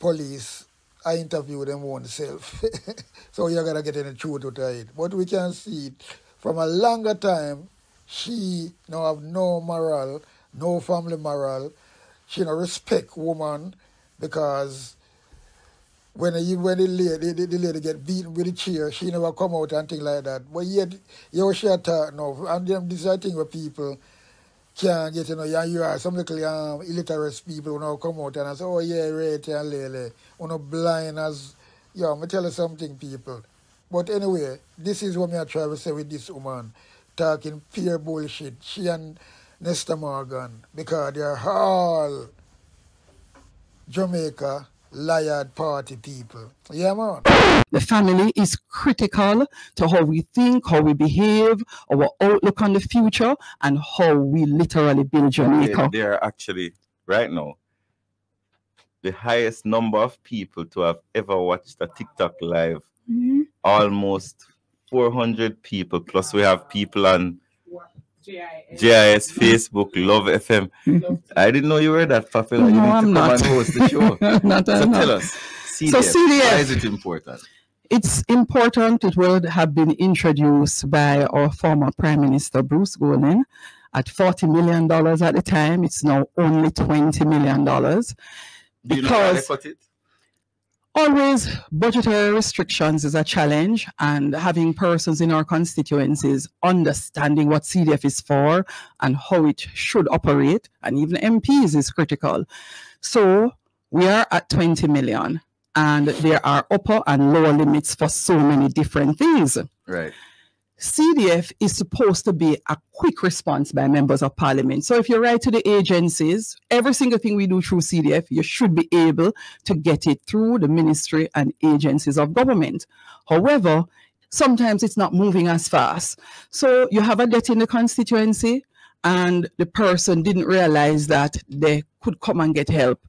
police, I interview them oneself. so you're going to get any truth out of it. But we can see it from a longer time, she now have no moral, no family moral. She no respect woman because when the, when the lady, the, the lady get beaten with a chair, she never come out and things like that. But yet, you she talk now. And them, this is a thing where people can't get, you know, you, you are some little um, illiterate people who now come out and I say, oh yeah, right, and lele. You know, blind as, yeah, I'm tell you something, people. But anyway, this is what me I try to say with this woman, talking pure bullshit. She and Nesta Morgan, because they are all Jamaica liar party people. Yeah, man. The family is critical to how we think, how we behave, our outlook on the future, and how we literally build They, Jamaica. they are actually right now the highest number of people to have ever watched a TikTok live. Mhm. Almost 400 people. Plus, we have people on JIS, Facebook, Love FM. I didn't know you were that popular. you No, need I'm to come not. and host the show. Not so enough. tell us, CDF, So CDF. why is it important? It's important. It would have been introduced by our former Prime Minister Bruce Golding, at $40 million at the time. It's now only $20 million. Do you know why they Because cut it? Always budgetary restrictions is a challenge and having persons in our constituencies understanding what CDF is for and how it should operate and even MPs is critical. So we are at 20 million and there are upper and lower limits for so many different things. Right. CDF is supposed to be a quick response by members of parliament. So if you write to the agencies, every single thing we do through CDF, you should be able to get it through the ministry and agencies of government. However, sometimes it's not moving as fast. So you have a debt in the constituency and the person didn't realize that they could come and get help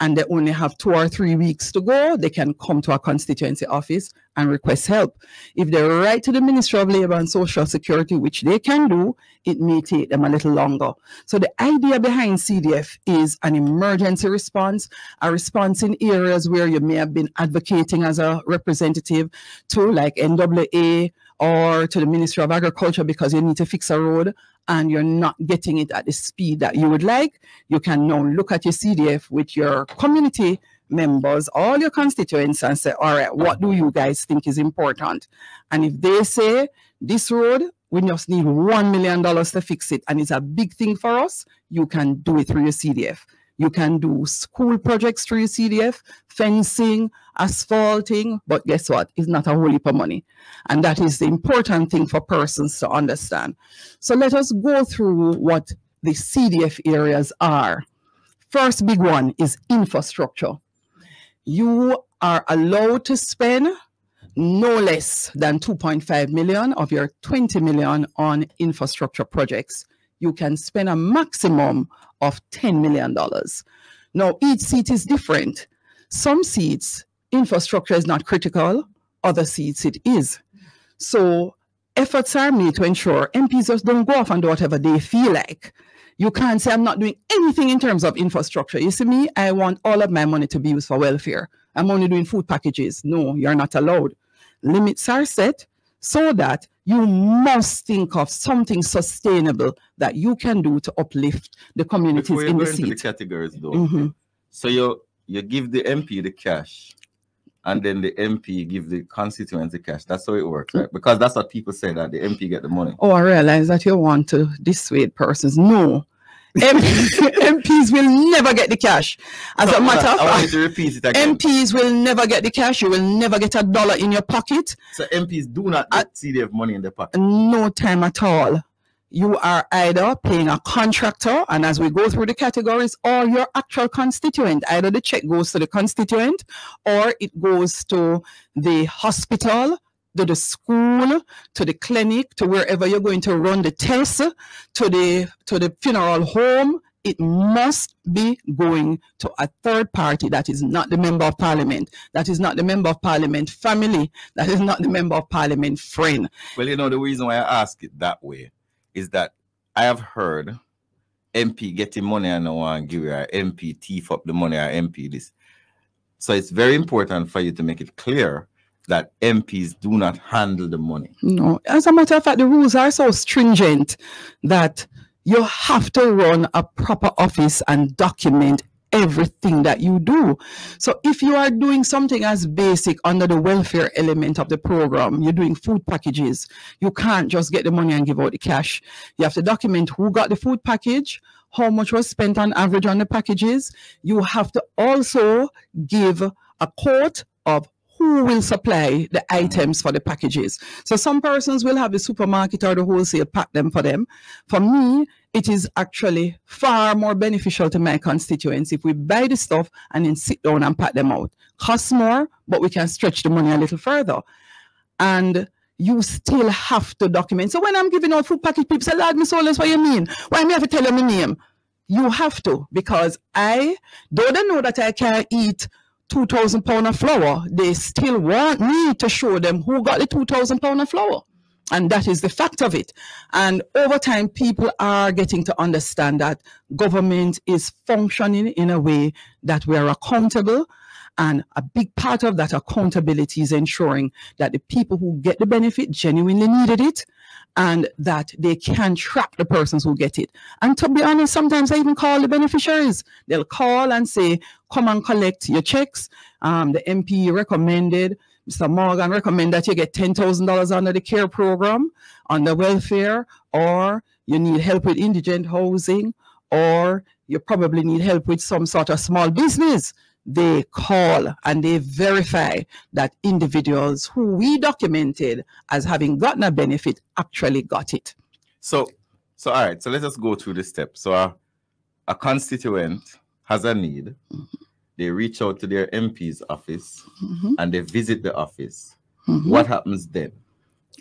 and they only have two or three weeks to go, they can come to a constituency office and request help. If they write to the Ministry of Labour and Social Security, which they can do, it may take them a little longer. So the idea behind CDF is an emergency response, a response in areas where you may have been advocating as a representative to like NWA or to the Ministry of Agriculture because you need to fix a road and you're not getting it at the speed that you would like, you can now look at your CDF with your community members, all your constituents, and say, all right, what do you guys think is important? And if they say this road, we just need $1 million to fix it, and it's a big thing for us, you can do it through your CDF. You can do school projects through CDF, fencing, asphalting, but guess what? It's not a whole heap of money. And that is the important thing for persons to understand. So let us go through what the CDF areas are. First big one is infrastructure. You are allowed to spend no less than 2.5 million of your 20 million on infrastructure projects. You can spend a maximum of $10 million. Now, each seat is different. Some seats, infrastructure is not critical, other seats it is. So efforts are made to ensure MPs just don't go off and do whatever they feel like. You can't say, I'm not doing anything in terms of infrastructure. You see me, I want all of my money to be used for welfare. I'm only doing food packages. No, you're not allowed. Limits are set so that you must think of something sustainable that you can do to uplift the communities Before you in go the into the seat. categories though, Mhm. so you you give the MP the cash, and then the MP give the constituency cash. That's how it works, right? Because that's what people say that the MP get the money. Oh, I realize that you want to dissuade persons. No. MPs will never get the cash. As So, a matter of fact, to repeat it again. MPs will never get the cash. You will never get a dollar in your pocket. So MPs do not get CDF money in their pocket. No time at all. You are either paying a contractor, and as we go through the categories, or your actual constituent. Either the check goes to the constituent, or it goes to the hospital, to the school, to the clinic, to wherever you're going to run the test, to the to the funeral home. It must be going to a third party that is not the member of parliament, that is not the member of parliament family, that is not the member of parliament friend. Well, you know the reason why I ask it that way is that I have heard MP getting money and no one give her MP thief up the money or MP this. So it's very important for you to make it clear that MPs do not handle the money. No, as a matter of fact, the rules are so stringent that you have to run a proper office and document everything that you do. So if you are doing something as basic under the welfare element of the program, you're doing food packages, you can't just get the money and give out the cash. You have to document who got the food package, how much was spent on average on the packages. You have to also give a quote of who will supply the items for the packages. So some persons will have the supermarket or the wholesale pack them for them. For me, it is actually far more beneficial to my constituents if we buy the stuff and then sit down and pack them out. Costs more, but we can stretch the money a little further. And you still have to document. So when I'm giving out food package, people say, Lord, Miss Oles, what you mean? Why me have to tell you my name? You have to, because I, though they know that I can't eat 2,000 pound of flour, they still want me to show them who got the 2,000 pound of flour. And that is the fact of it. And over time, people are getting to understand that government is functioning in a way that we are accountable And a big part of that accountability is ensuring that the people who get the benefit genuinely needed it and that they can track the persons who get it. And to be honest, sometimes I even call the beneficiaries. They'll call and say, come and collect your checks. Um, the MP recommended, Mr. Morgan recommended that you get $10,000 under the care program, under welfare, or you need help with indigent housing, or you probably need help with some sort of small business they call and they verify that individuals who we documented as having gotten a benefit actually got it. So, so all right. So let us go through the steps. So, a, a constituent has a need. They reach out to their MP's office Mhm. and they visit the office. Mhm. What happens then?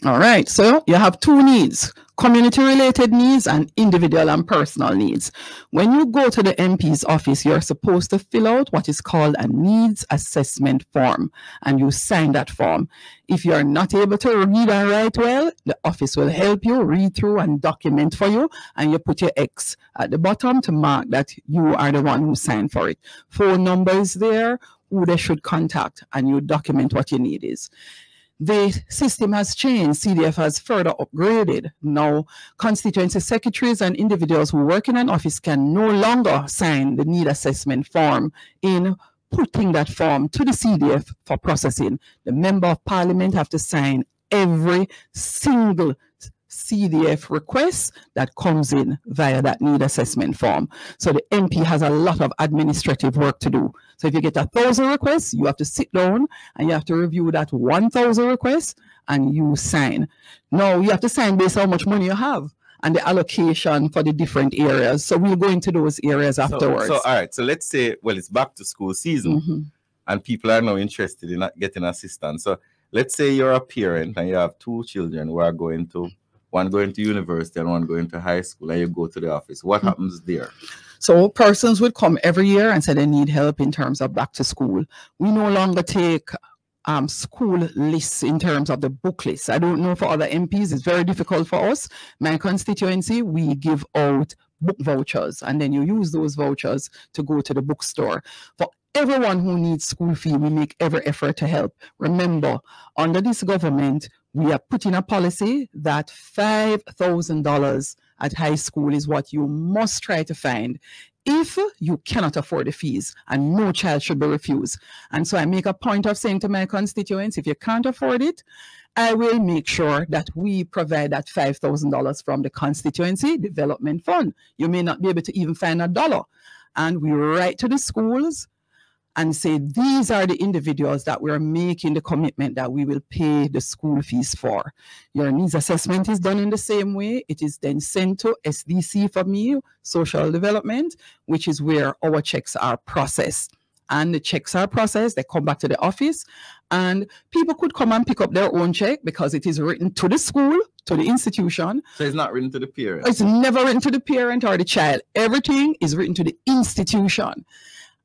All right. So you have two needs community related needs and individual and personal needs. When you go to the MP's office, you're supposed to fill out what is called a needs assessment form and you sign that form. If you're not able to read and write well, the office will help you read through and document for you and you put your X at the bottom to mark that you are the one who signed for it. Phone number is there, who they should contact, and you document what your need is the system has changed. CDF has further upgraded. Now, constituency secretaries and individuals who work in an office can no longer sign the need assessment form in putting that form to the CDF for processing. The member of parliament have to sign every single CDF requests that comes in via that need assessment form. So the MP has a lot of administrative work to do. So if you get a thousand requests, you have to sit down and you have to review that 1,000 requests and you sign. Now you have to sign based on how much money you have and the allocation for the different areas. So we'll go into those areas So- afterwards. So, all right. So let's say, well, it's back to school season, Mhm. and people are now interested in getting assistance. So let's say you're a parent and you have two children who are going to one going to university and one going to high school, and you go to the office. What Mhm. happens there? So persons would come every year and say they need help in terms of back to school. We no longer take um, school lists in terms of the book lists. I don't know for other MPs, it's very difficult for us. My constituency, we give out book vouchers and then you use those vouchers to go to the bookstore. For everyone who needs school fee, we make every effort to help. Remember, under this government, we are putting a policy that $5,000 at high school is what you must try to find if you cannot afford the fees and no child should be refused. And so I make a point of saying to my constituents, if you can't afford it, I will make sure that we provide that $5,000 from the constituency development fund. You may not be able to even find a dollar. And we write to the schools and say these are the individuals that we're making the commitment that we will pay the school fees for. Your needs assessment is done in the same way. It is then sent to SDC for me, social development, which is where our checks are processed. And the checks are processed, they come back to the office, and people could come and pick up their own check because it is written to the school, to the institution, So it's not written to the parent. it's never written to the parent or the child. Everything is written to the institution.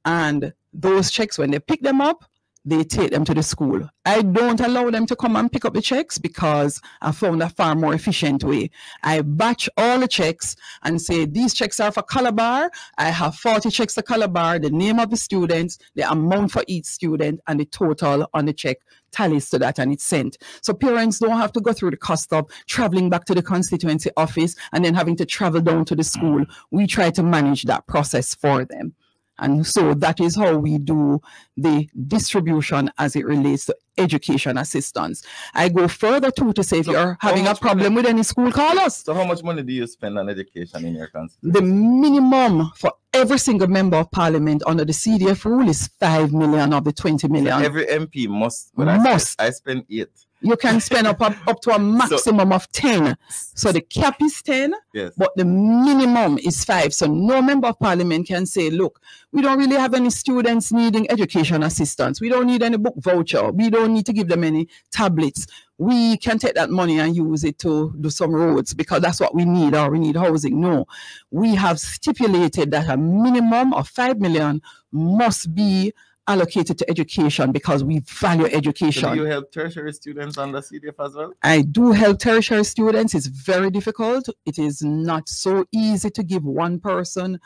And those checks, when they pick them up, they take them to the school. I don't allow them to come and pick up the checks because I found a far more efficient way. I batch all the checks and say, these checks are for Calabar. I have 40 checks to Calabar, the name of the students, the amount for each student, and the total on the check tallies to that and it's sent. So parents don't have to go through the cost of traveling back to the constituency office and then having to travel down to the school. We try to manage that process for them. And so that is how we do the distribution as it relates to education assistance. I go further too to say if you're having a much money- problem with any school, call us. So how much money do you spend on education in your constituency? The minimum for every single member of parliament under the CDF rule is 5 million of the 20 million. Every MP must. I Must. Spend, I spend eight. You can spend up, up, up to a maximum of 10. So the cap is 10, Yes. but the minimum is 5. So no member of parliament can say, look, we don't really have any students needing education assistance. We don't need any book voucher. We don't need to give them any tablets. We can take that money and use it to do some roads because that's what we need or we need housing. No, we have stipulated that a minimum of 5 million must be allocated to education because we value So education. do you help tertiary students on the CDF as well? I do help tertiary students. It's very difficult. It is not so easy to give one person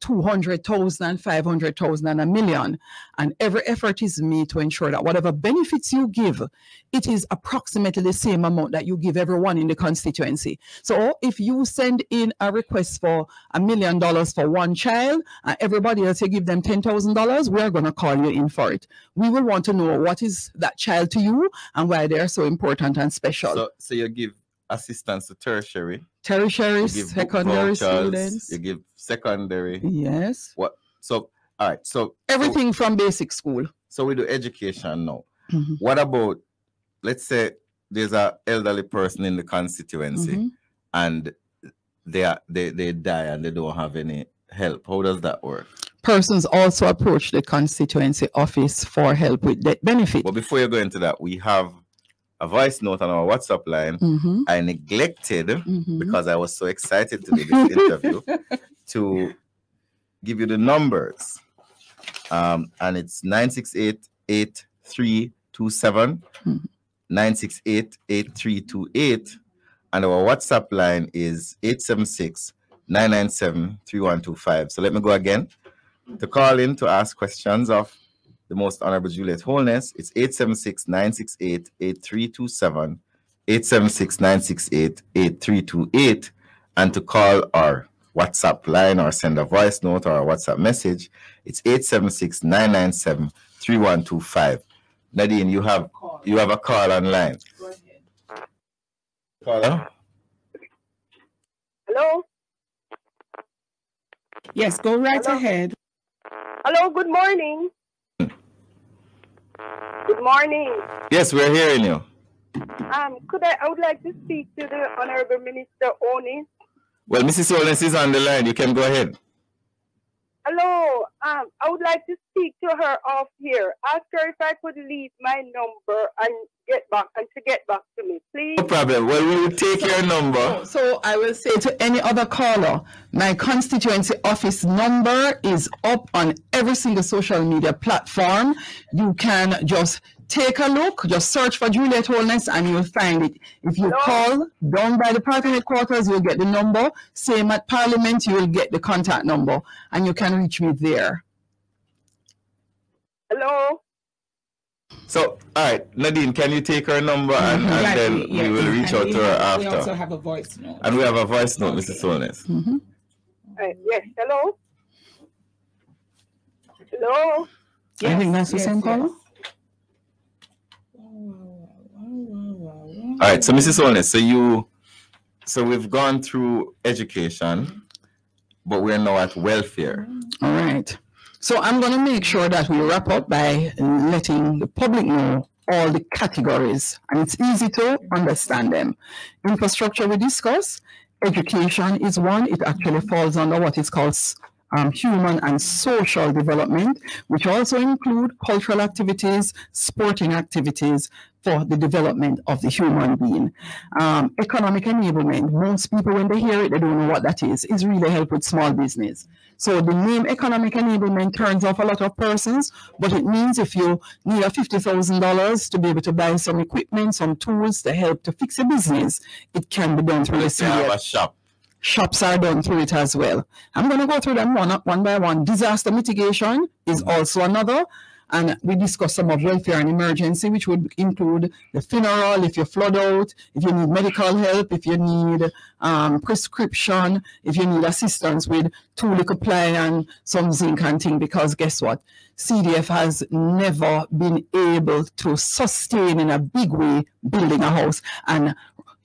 200,000, 500,000, and a million. And every effort is made to ensure that whatever benefits you give, it is approximately the same amount that you give everyone in the constituency. So if you send in a request for a million dollars for one child and everybody else you give them $10,000, we are going to call you in for it. We will want to know what is that child to you and why they are so important and special. So, so you give assistance to tertiary. Tertiary, secondary vouchers, students. You give secondary. Yes. What? So, all right. So Everything from basic school. So we do education now. Mhm. What about, let's say, there's a elderly person in the constituency, Mhm. and they are they they die and they don't have any help. How does that work? Persons also approach the constituency office for help with debt benefit. But before you go into that, we have a voice note on our WhatsApp line. Mhm. I neglected Mhm. because I was so excited to do this interview to give you the numbers. Um, and it's 968 8327, 968 8328. And our WhatsApp line is 876 997 3125. So let me go again. To call in to ask questions of the Most Honorable Juliet Holness, it's 876 968 8327, 876 968 8328. And to call our WhatsApp line or send a voice note or a WhatsApp message, it's 876 997 3125. Nadine, you have you have a call online. Caller? Hello? Yes, go right Hello? ahead. Hello, good morning. Good morning. Yes, we're hearing you. Um, could I, I would like to speak to the Honorable Minister Oni. Well, Mrs. Holness is on the line. You can go ahead. Hello, um, I would like to speak to her off here. Ask her if I could leave my number and get back and to get back to me, please. No problem. Well, we will take your number. So I will say to any other caller, my constituency office number is up on every single social media platform. You can just take a look, just search for Juliet Holness and you'll find it. If you call down by the party headquarters, you'll get the number. Same at Parliament, you will get the contact number and you can reach me there. Hello? So, all right, Nadine, can you take her number and, and Right, then we- we will reach out to her have- We also have a voice note. And we have a voice note, Mrs. Holness. Uh, yes, hello? Hello? I think that's the yes, same yes. caller. All right, so Mrs. Holness, so you, so we've gone through education, but we're now at welfare. All right. So I'm going to make sure that we wrap up by letting the public know all the categories, and it's easy to understand them. Infrastructure we discuss, education is one. It actually falls under what is called um, human and social development, which also include cultural activities, sporting activities for the development of the human being. Um, economic enablement, most people when they hear it, they don't know what that is. It's really help with small business. So the name economic enablement turns off a lot of persons, but it means if you need a $50,000 to be able to buy some equipment, some tools to help to fix a business, it can be done through say I have a CDF shop. Shops are done through it as well. I'm going to go through them one, one by one. Disaster mitigation is also another. And we discussed some of welfare and emergency, which would include the funeral, if you flood out, if you need medical help, if you need um, prescription, if you need assistance with two liquor and some zinc and thing, because guess what? CDF has never been able to sustain in a big way building a house. And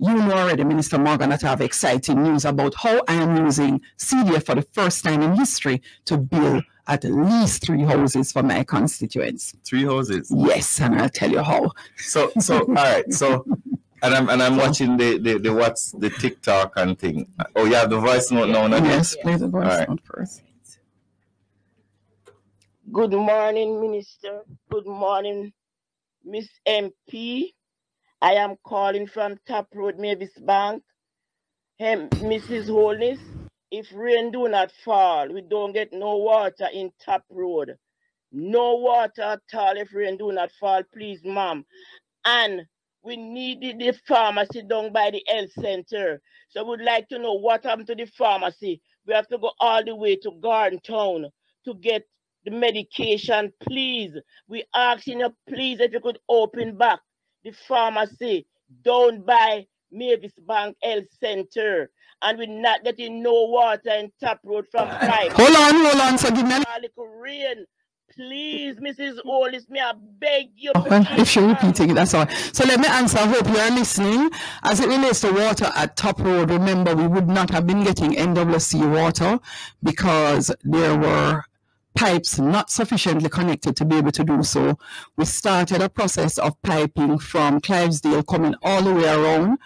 you know already, Minister Morgan, that I have exciting news about how I am using CDF for the first time in history to build at least three houses for my constituents. Three houses. Yes, and I'll tell you how. So, so all right, so. And I'm and I'm watching the the, the what's the TikTok and thing. Oh, yeah, the voice note now, Nadine? Yes, play the voice All right. note first. Good morning, Minister. Good morning, Miss MP. I am calling from Tap Road, Mavis Bank. Hey, Mrs. Holness, if rain do not fall, we don't get no water in Tap Road. No water at all if rain do not fall, please, ma'am. And we needed the pharmacy down by the health center. So we'd like to know what happened to the pharmacy. We have to go all the way to Gordon Town to get the medication, please. We asking you, please, if you could open back the pharmacy down by Mavis Bank Health Center. And we're not getting no water in tap road from pipe. Hold on, hold on. So give me a rain. Please, Mrs. Olis, me I beg you. Well, if you're repeating it, that's all. So let me answer. I hope you are listening. As it relates to water at Top Road, remember we would not have been getting NWC water because there were pipes not sufficiently connected to be able to do so. We started a process of piping from Clivesdale coming all the way around.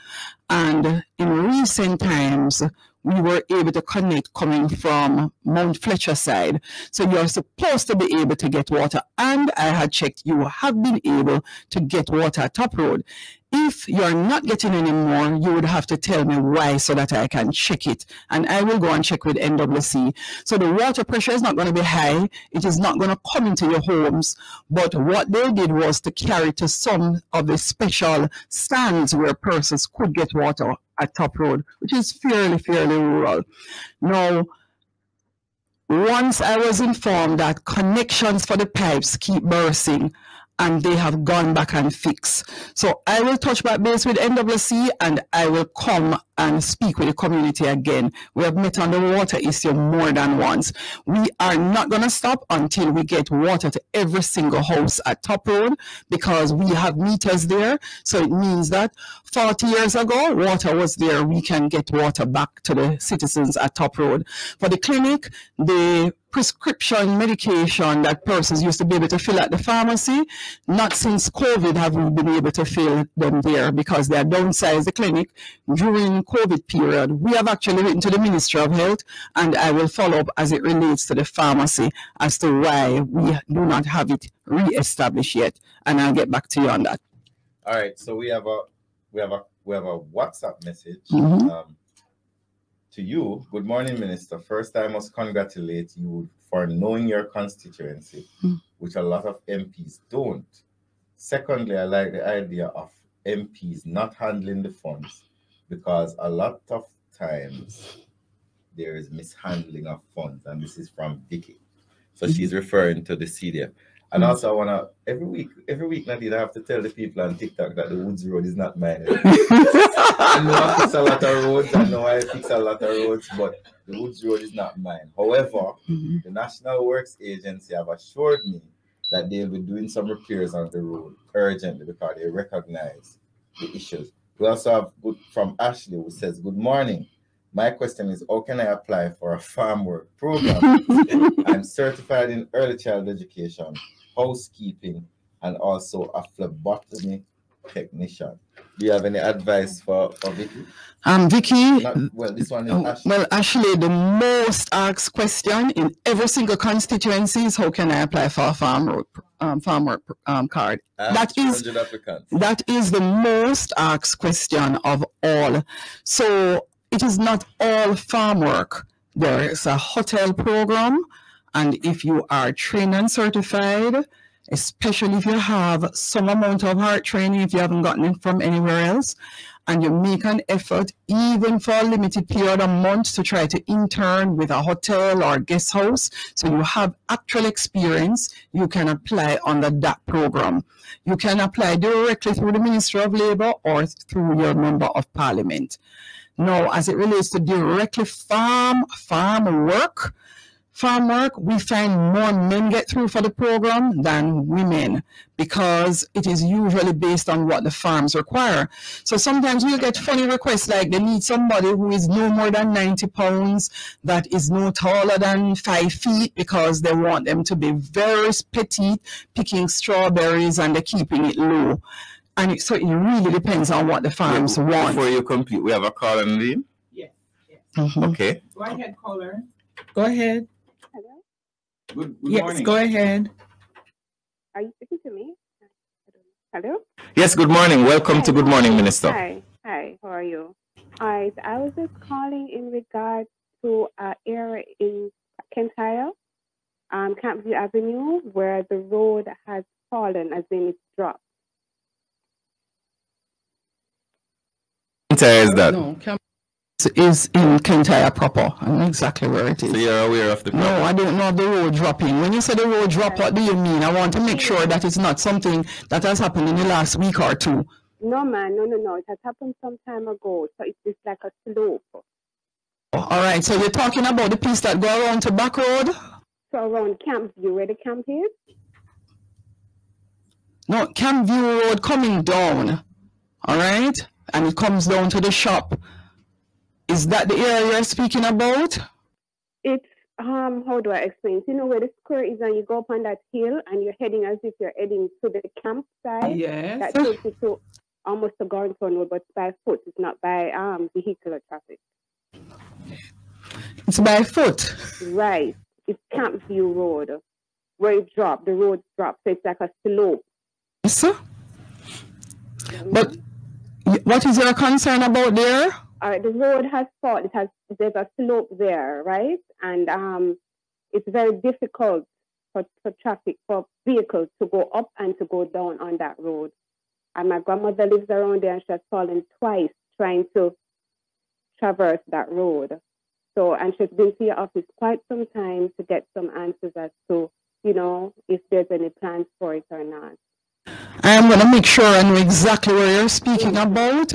And in recent times, we were able to connect coming from Mount Fletcher side. So you're supposed to be able to get water. And I had checked, you have been able to get water at Top Road. If you're not getting any more, you would have to tell me why so that I can check it. And I will go and check with NWC. So the water pressure is not going to be high. It is not going to come into your homes. But what they did was to carry to some of the special stands where persons could get water at Top Road, which is fairly, fairly rural. Now, once I was informed that connections for the pipes keep bursting and they have gone back and fixed. So I will touch back base with NWC and I will come and speak with the community again. We have met on the water issue more than once. We are not going to stop until we get water to every single house at Top Road because we have meters there. So it means that 40 years ago, water was there. We can get water back to the citizens at Top Road. For the clinic, the prescription medication that persons used to be able to fill at the pharmacy. Not since COVID have we been able to fill them there because they are downsized the clinic during COVID period. We have actually written to the Ministry of Health and I will follow up as it relates to the pharmacy as to why we do not have it re-established yet. And I'll get back to you on that. All right, so we have a we have a we have a WhatsApp message Mhm. um, to you. Good morning, Minister. First, I must congratulate you for knowing your constituency, Mm. which a lot of MPs don't. Secondly, I like the idea of MPs not handling the funds because a lot of times there is mishandling of funds, and this is from Vicky. So she's referring to the CDF. And Mm. also, I wanna every week, every week, Nadine, I have to tell the people on TikTok that the Woods Road is not mine. I know I fix a lot of roads. I know I fix a lot of roads, but the Woods Road is not mine. However, the National Works Agency have assured me that they'll be doing some repairs on the road urgently because they recognize the issues. We also have good from Ashley who says, Good morning. My question is, how can I apply for a farm work program? I'm certified in early child education, housekeeping, and also a phlebotomy technician. Do you have any advice for, for Vicky? Um, Vicky, Not- well, this one is Oh, Ashley. Well, actually, the most asked question in every single constituency is how can I apply for a farm work, um, farm work um, card? I have that is 200 applicants. that is the most asked question of all. So it is not all farm work. There is a hotel program, and if you are trained and certified, especially if you have some amount of heart training, if you haven't gotten it from anywhere else, and you make an effort, even for a limited period of months, to try to intern with a hotel or guest house, so you have actual experience, you can apply under that program. You can apply directly through the Ministry of Labour or through your member of parliament. Now, as it relates to directly farm farm work, farm work, we find more men get through for the program than women because it is usually based on what the farms require. So sometimes we'll get funny requests like they need somebody who is no more than 90 pounds, that is no taller than five feet because they want them to be very petite, picking strawberries and they're keeping it low. And it, so it really depends on what the farms want. Before you complete, we have a call on the Mhm. Okay. Go ahead, caller. Go ahead. Good, good yes, morning. go ahead. Are you speaking to me? Hello? Yes, good morning. Welcome to Good Morning, Minister. Hi. Hi. How are you? All right. I was just calling in regard to an area in Kintyre, um, Campview Avenue, where the road has fallen, as in it's dropped. Entire is that? No, Camp is in Kintyre proper. I know exactly where it is. So you're aware of the No, I don't know the road dropping. When you say the road drop, what do you mean? I want to make sure that it's not something that has happened in the last week or two. No, man, no, no, no. It has happened some time ago. So it's just like a slope. All right, so you're talking about the piece that go around to back road? So around Camp View, where the camp is? No, Camp View Road coming down. All right, and it comes down to the shop. Is that the area you're speaking about? It's um how do I explain? You know where the square is and you go up on that hill and you're heading as if you're heading to the campsite. Yes. That takes you to almost to Garnton Road, but by foot, it's not by um vehicular traffic. It's by foot. Right. It's Camp View Road. Where it dropped, the road drops, so it's like a slope. Yes, sir. But what is your concern about there? Right, the road has fault. It has there's a slope there, right? And um, it's very difficult for, for traffic for vehicles to go up and to go down on that road. And my grandmother lives around there, and she has fallen twice trying to traverse that road. So, and she's been to your office quite some time to get some answers as to, you know, if there's any plans for it or not. I'm going to make sure I know exactly where you're speaking about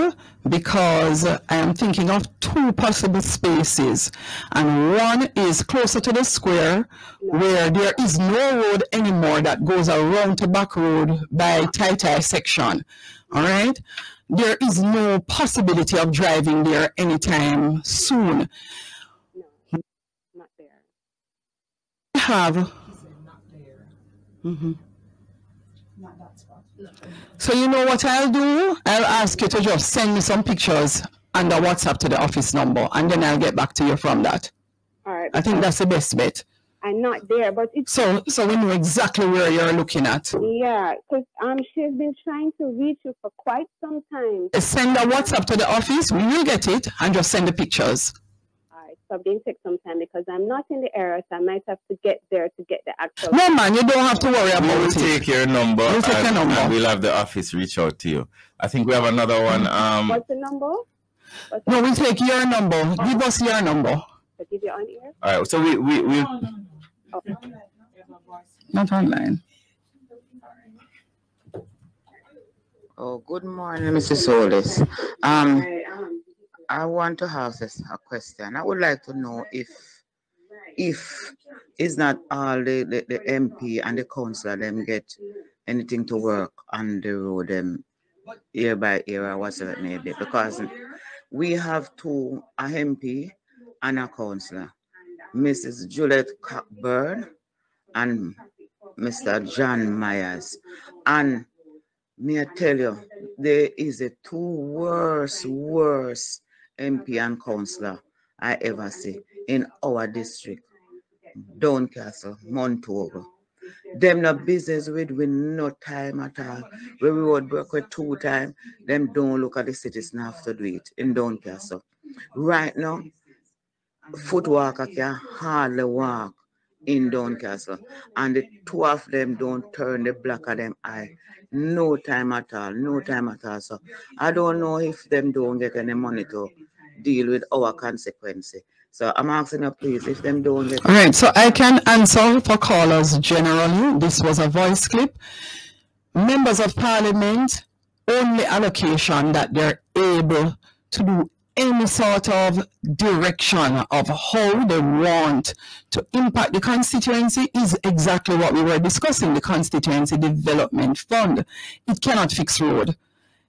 because I am thinking of two possible spaces. And one is closer to the square where there is no road anymore that goes around to back road by Tai Tai section. All right? There is no possibility of driving there anytime soon. No, Not there. We have. Mhm. So you know what I'll do? I'll ask you to just send me some pictures under WhatsApp to the office number, and then I'll get back to you from that. All right. I think that's the best bet. I'm not there, but it's So, so we know exactly where you're looking at. yeah, because um she's been trying to reach you for quite some time. Send a WhatsApp to the office. We will get it, and just send the pictures. All right, so it didn't take some time because I'm not in the area, so I might have to get there to get the actual. No, man, you don't have to worry We will about it. take your number, We'll take your number. we'll have the office reach out to you. I think we have another one. Um, What's the number? What's No, we take your number. Give us your number. to give you on air? all right, so we we we Oh. Not online. Oh, good morning, Mrs. Solis. Um, I want to ask this a question. I would like to know if, if is not all the, the, the MP and the councillor them get anything to work on the road them year by year or whatever it may be, because we have two, a MP and a councillor, Mrs. Juliet Cockburn and Mr. John Myers. And May I tell you, there is a two worst, worst MP and councillor I ever see in our district, Downcastle, Montogo. Them no business with with no time at all. When we would work with two time, them don't look at the citizen to do it in Downcastle. Right now, foot walker can hardly walk in Downcastle. And the two of them don't turn the black of them eye. No time at all. No time at all. So I don't know if them don't get any money to deal with our consequences. So I'm asking you please if them don't get All right, so I can answer for callers generally. This was a voice clip. Members of Parliament only allocation that they're able to do any sort of direction of how they want to impact the constituency is exactly what we were discussing the constituency development fund it cannot fix road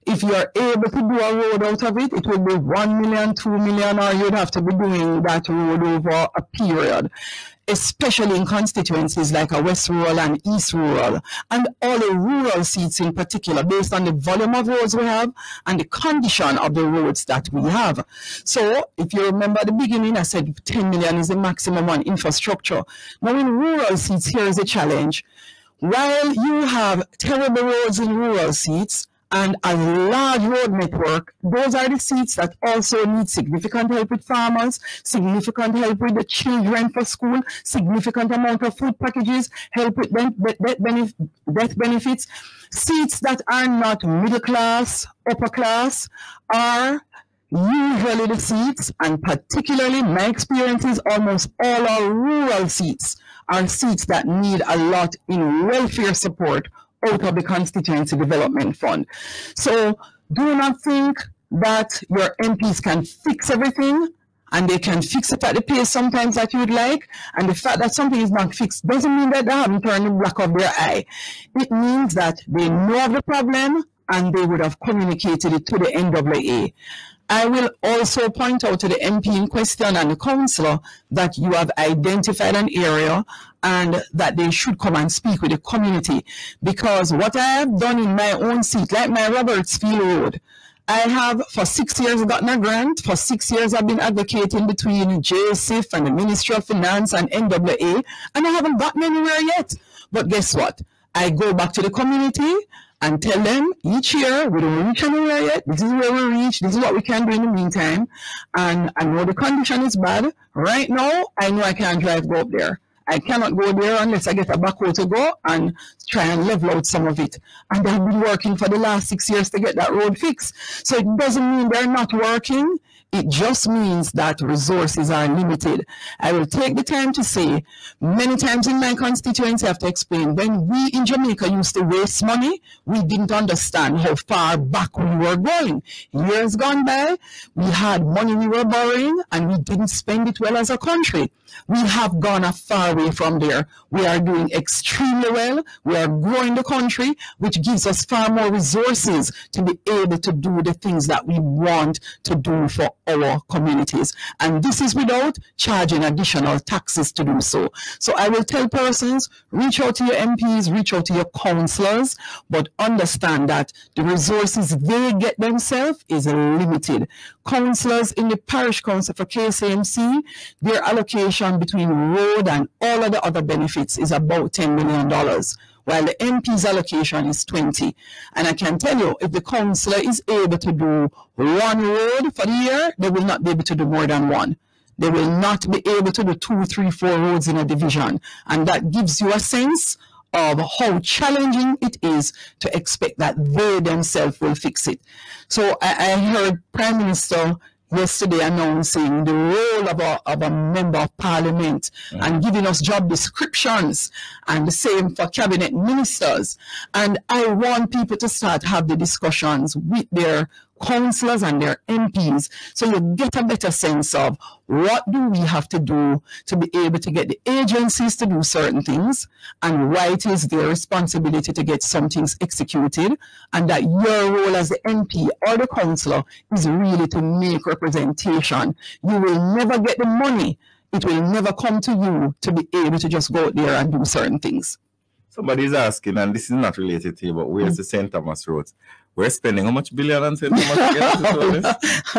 if you're able to do a road out of it, it will be one million, two million, or you'd have to be doing that road over a period, especially in constituencies like a West Rural and East Rural, and all the rural seats in particular, based on the volume of roads we have and the condition of the roads that we have. So, if you remember at the beginning, I said 10 million is the maximum on infrastructure. Now, in rural seats, here is a challenge. While you have terrible roads in rural seats, and a large road network, those are the seats that also need significant help with farmers, significant help with the children for school, significant amount of food packages, help with death benefits, seats that are not middle class, upper class, are usually the seats, and particularly my experience is almost all our rural seats are seats that need a lot in welfare support out of the constituency development fund. So do not think that your MPs can fix everything and they can fix it at the pace sometimes that you would like. And the fact that something is not fixed doesn't mean that they haven't turned the black of their eye. It means that they know of the problem and they would have communicated it to the NWA. I will also point out to the MP in question and the councillor that you have identified an area and that they should come and speak with the community. Because what I have done in my own seat, like my Robertsfield Road, I have for six years gotten a grant. For six years, I've been advocating between JSIF and the Ministry of Finance and NWA, and I haven't gotten anywhere yet. But guess what? I go back to the community and tell them each year we don't reach anywhere yet. This is where we reach. This is what we can do in the meantime. And I know the condition is bad. Right now, I know I can't drive go up there. I cannot go there unless I get a backhoe to go and try and level out some of it. And I've been working for the last six years to get that road fixed. So it doesn't mean they're not working. It just means that resources are limited. I will take the time to say, many times in my constituency, I have to explain, when we in Jamaica used to waste money, we didn't understand how far back we were going. Years gone by, we had money we were borrowing and we didn't spend it well as a country. We have gone a far way from there. We are doing extremely well. We are growing the country, which gives us far more resources to be able to do the things that we want to do for our communities. And this is without charging additional taxes to do so. So I will tell persons, reach out to your MPs, reach out to your councillors, but understand that the resources they get themselves is limited. Councillors in the parish council for KCMC, their allocation between road and all of the other benefits is about $10 million while the MP's allocation is 20. And I can tell you, if the councillor is able to do one road for the year, they will not be able to do more than one. They will not be able to do two, three, four roads in a division. And that gives you a sense of how challenging it is to expect that they themselves will fix it. So I, I heard Prime Minister yesterday announcing the role of a, of a member of parliament mm. and giving us job descriptions and the same for cabinet ministers. And I want people to start have the discussions with their councillors and their MPs so you get a better sense of what do we have to do to be able to get the agencies to do certain things and why it is their responsibility to get some things executed and that your role as the MP or the councillor is really to make representation. You will never get the money. It will never come to you to be able to just go out there and do certain things. Somebody's asking, and this is not related to you, but where's mm. the St. Thomas Road? We're spending how much billion. Thomas?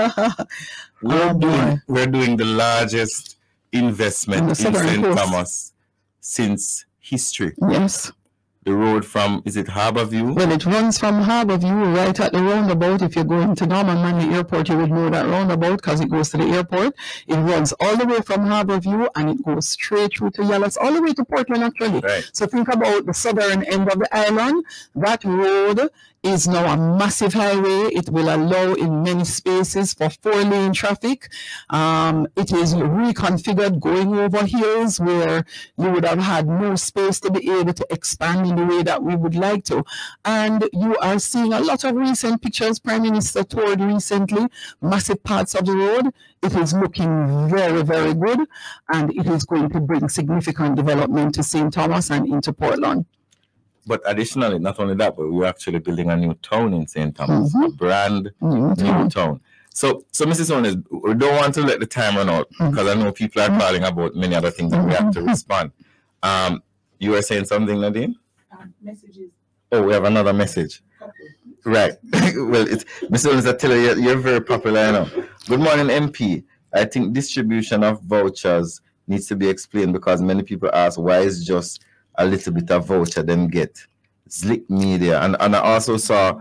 we're, oh, doing, we're doing the largest investment in, St. Thomas since history. Yes the road from is it Harborview? Well, it runs from Harborview right at the roundabout. If you're going to Norman Manley Airport, you would know that roundabout because it goes to the airport. It runs all the way from Harborview and it goes straight through to Yallahs, all the way to Portland actually. Right. So think about the southern end of the island. That road is now a massive highway. It will allow in many spaces for four lane traffic. Um, it is reconfigured going over hills where you would have had no space to be able to expand in the way that we would like to. And you are seeing a lot of recent pictures Prime Minister toured recently, massive parts of the road. It is looking very, very good and it is going to bring significant development to St. Thomas and into Portland. But additionally, not only that, but we're actually building a new town in St. Thomas, mm-hmm. a brand mm-hmm. new town. So, so Mrs. Holness, we don't want to let the time run out mm-hmm. because I know people are mm-hmm. calling about many other things and we have to mm-hmm. respond. Um, you were saying something, Nadine? Um, messages. Oh, we have another message. Right. well, it's Mr. Holness, I tell you, you're, you're very popular you know. Good morning, MP. I think distribution of vouchers needs to be explained because many people ask why is just a little bit of voucher them get. Slick media. And and I also saw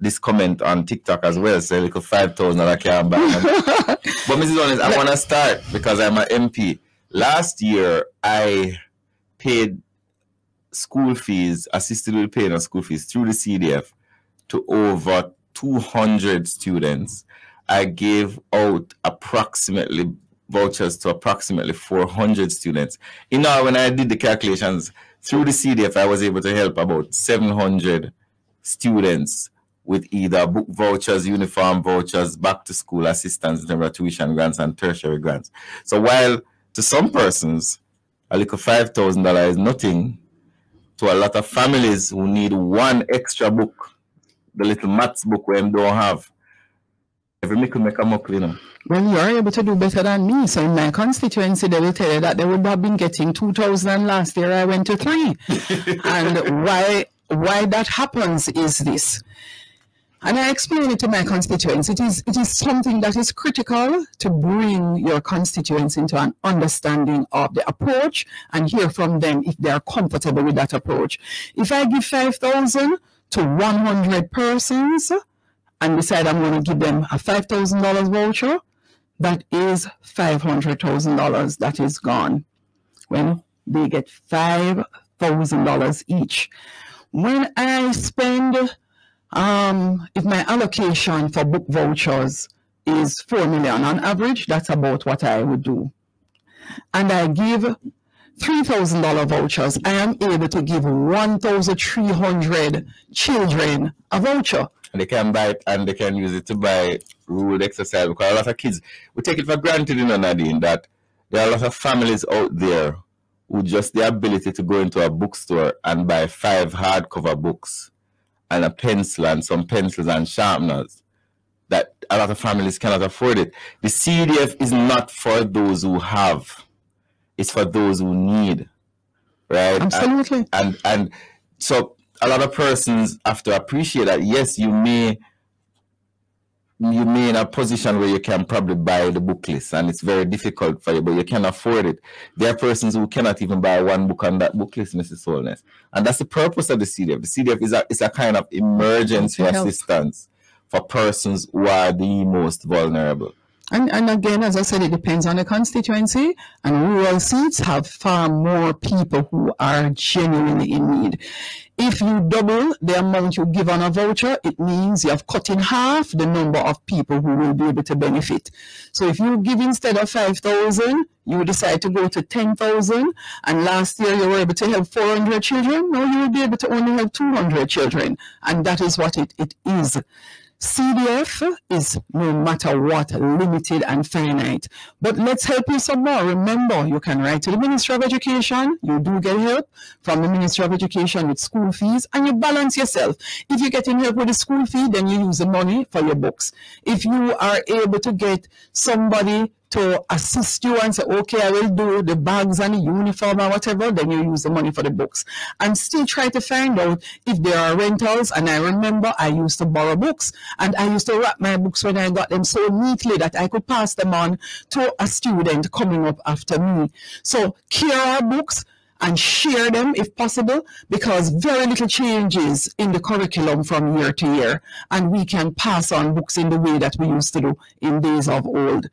this comment on TikTok as well, say like five thousand I can't buy. but Mrs. Holness, I wanna start because I'm an MP. Last year I paid school fees, assisted with paying of school fees through the CDF to over 200 students. I gave out approximately vouchers to approximately 400 students. You know, when I did the calculations through the CDF, I was able to help about 700 students with either book vouchers, uniform vouchers, back to school assistance of tuition grants and tertiary grants. So while to some persons, a little $5,000 is nothing, to a lot of families who need one extra book, the little maths book where they don't have, every me could make a muck, you know. Well, you're able to do better than me. So in my constituency, they will tell you that they would have been getting 2,000 last year. I went to three. and why why that happens is this. And I explain it to my constituents. It is, it is something that is critical to bring your constituents into an understanding of the approach and hear from them if they are comfortable with that approach. If I give 5,000 to 100 persons and decide I'm going to give them a $5,000 voucher, that is $500,000 that is gone when they get $5,000 each. When I spend um, if my allocation for book vouchers is 4 million on average, that's about what I would do. And I give $3,000 vouchers, I am able to give 1,300 children a voucher. And they can buy it and they can use it to buy ruled exercise because a lot of kids, we take it for granted, you know, Nadine, that there are a lot of families out there who just the ability to go into a bookstore and buy five hardcover books and a pencil and some pencils and sharpeners that a lot of families cannot afford it. The CDF is not for those who have, it's for those who need, right? Absolutely. And, and, and so a lot of persons have to appreciate that, yes, you may you may in a position where you can probably buy the book list and it's very difficult for you, but you can afford it. There are persons who cannot even buy one book on that book list, Mrs. Holness. And that's the purpose of the CDF. The CDF is a, is a kind of emergency assistance for persons who are the most vulnerable. And, and again, as I said, it depends on the constituency, and rural seats have far more people who are genuinely in need. If you double the amount you give on a voucher, it means you have cut in half the number of people who will be able to benefit. So if you give instead of 5,000, you decide to go to 10,000, and last year you were able to help 400 children, now you will be able to only help 200 children. And that is what it, it is. CDF is no matter what limited and finite. But let's help you some more. Remember, you can write to the Ministry of Education. You do get help from the Ministry of Education with school fees and you balance yourself. If you're getting help with the school fee, then you use the money for your books. If you are able to get somebody to assist you and say, okay, I will do the bags and the uniform or whatever, then you use the money for the books. And still try to find out if there are rentals. And I remember I used to borrow books and I used to wrap my books when I got them so neatly that I could pass them on to a student coming up after me. So care our books and share them if possible because very little changes in the curriculum from year to year and we can pass on books in the way that we used to do in days of old.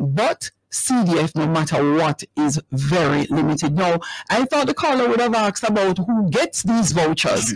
But CDF, no matter what, is very limited. Now, I thought the caller would have asked about who gets these vouchers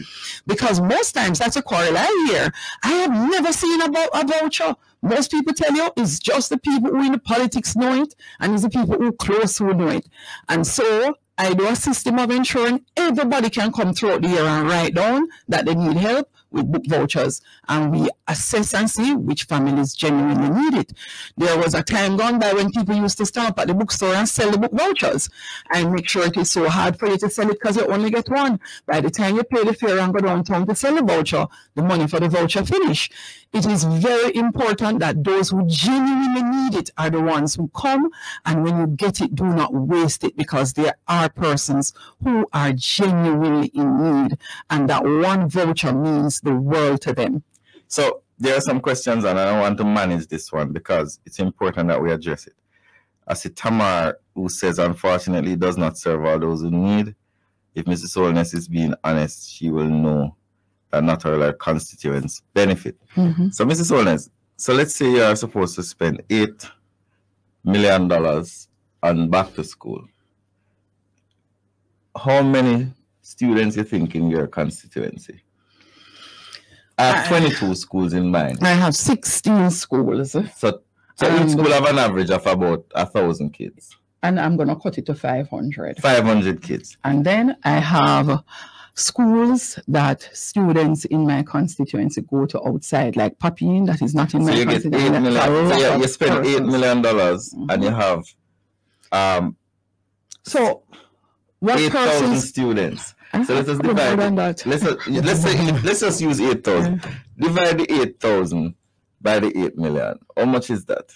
because most times that's a quarrel I hear. I have never seen about a voucher. Most people tell you it's just the people who in the politics know it and it's the people who close who know it. And so I do a system of ensuring everybody can come throughout the year and write down that they need help with book vouchers and we assess and see which families genuinely need it. There was a time gone by when people used to stop at the bookstore and sell the book vouchers and make sure it is so hard for you to sell it because you only get one. By the time you pay the fare and go downtown to sell the voucher, the money for the voucher finish. It is very important that those who genuinely need it are the ones who come and when you get it, do not waste it because there are persons who are genuinely in need and that one voucher means the world to them. So there are some questions, and I want to manage this one because it's important that we address it. I see Tamar, who says, unfortunately, does not serve all those who need. If Mrs. Holness is being honest, she will know that not all her constituents benefit. Mm-hmm. So, Mrs. Holness, so let's say you are supposed to spend $8 million on back to school. How many students you think in your constituency? I have 22 schools in mind. I have 16 schools. So, so each school have an average of about a thousand kids. And I'm going to cut it to 500. 500 kids. And then I have schools that students in my constituency go to outside, like Papine, that is not in So my you get constituency. eight That's a. So lot you, spend eight persons. million dollars, and you have um So what eight thousand persons? students. So ah, let us divide. Let's let's say, let's just use eight thousand. Divide the eight thousand by the eight million. How much is that?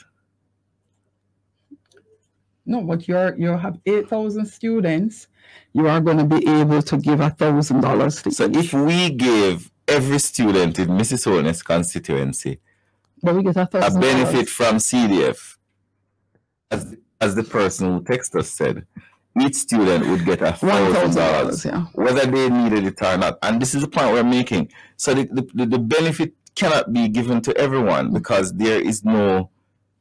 No, but you're you have eight thousand students. You are going to be able to give a thousand dollars to So if we give every student in Mrs. Holness constituency but we get a a benefit from CDF, as as the person who texted us said, each student would get a thousand dollars, whether they needed it or not. And this is the point we're making. So the, the, the- benefit cannot be given to everyone because there is no,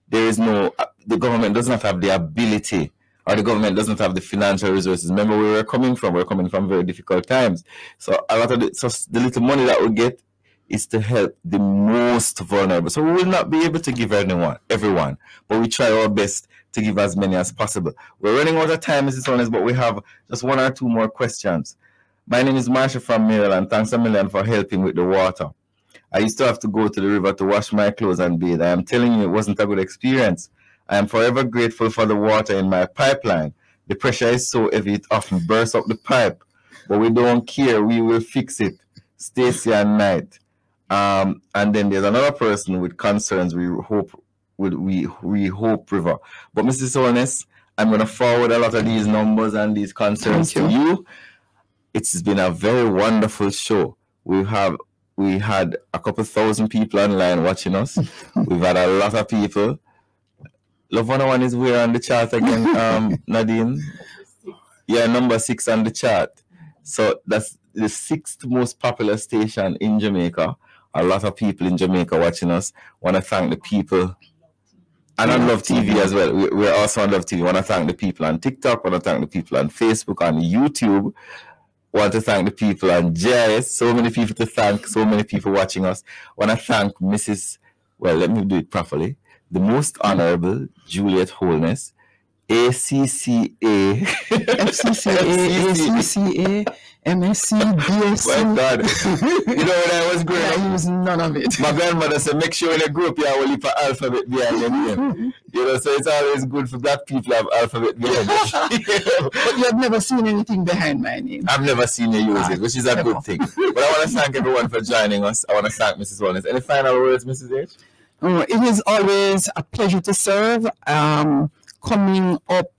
there is no, uh, the government does not have the ability or the government doesn't have the financial resources. Remember where we're coming from. We're coming from very difficult times. So a lot of the, so the little money that we get is to help the most vulnerable. So we will not be able to give anyone, everyone, but we try our best to give as many as possible. We're running out of time, Mrs. Holness, but we have just one or two more questions. My name is Marsha from Maryland. Thanks a million for helping with the water. I used to have to go to the river to wash my clothes and bathe. I am telling you, it wasn't a good experience. I am forever grateful for the water in my pipeline. The pressure is so heavy it often bursts up the pipe, but we don't care. We will fix it. Stacy and Knight. Um, and then there's another person with concerns. We hope with we we hope river. But Mrs. Holness, I'm gonna forward a lot of these numbers and these concerns Thank to you. It's been a very wonderful show. We have we had a couple thousand people online watching us. We've had a lot of people. Love 101 is where on the chart again, um, Nadine? Yeah, number six on the chart. So that's the sixth most popular station in Jamaica. A lot of people in Jamaica watching us. Want to thank the people. And on Love TV as well. We- We're also on Love TV. Want to thank the people on TikTok. Want to thank the people on Facebook, on YouTube. Want to thank the people on JS. So many people to thank. So many people watching us. Want to thank Mrs. Well, let me do it properly. The most honorable Juliet Holness, ACCA, FCCA, ACCA, MSc, BSc. My God. you know when I was growing up, I use none of it. my grandmother said, make sure in a group you have a little alphabet behind your name. You know, so it's always good for black people have alphabet behind them. But you have never seen anything behind my name. I've never seen you use it, which is a Never. good thing. But I want to thank everyone for joining us. I want to thank Mrs. Wallace. Any final words, Mrs. H? Oh, it is always a pleasure to serve. Um, coming up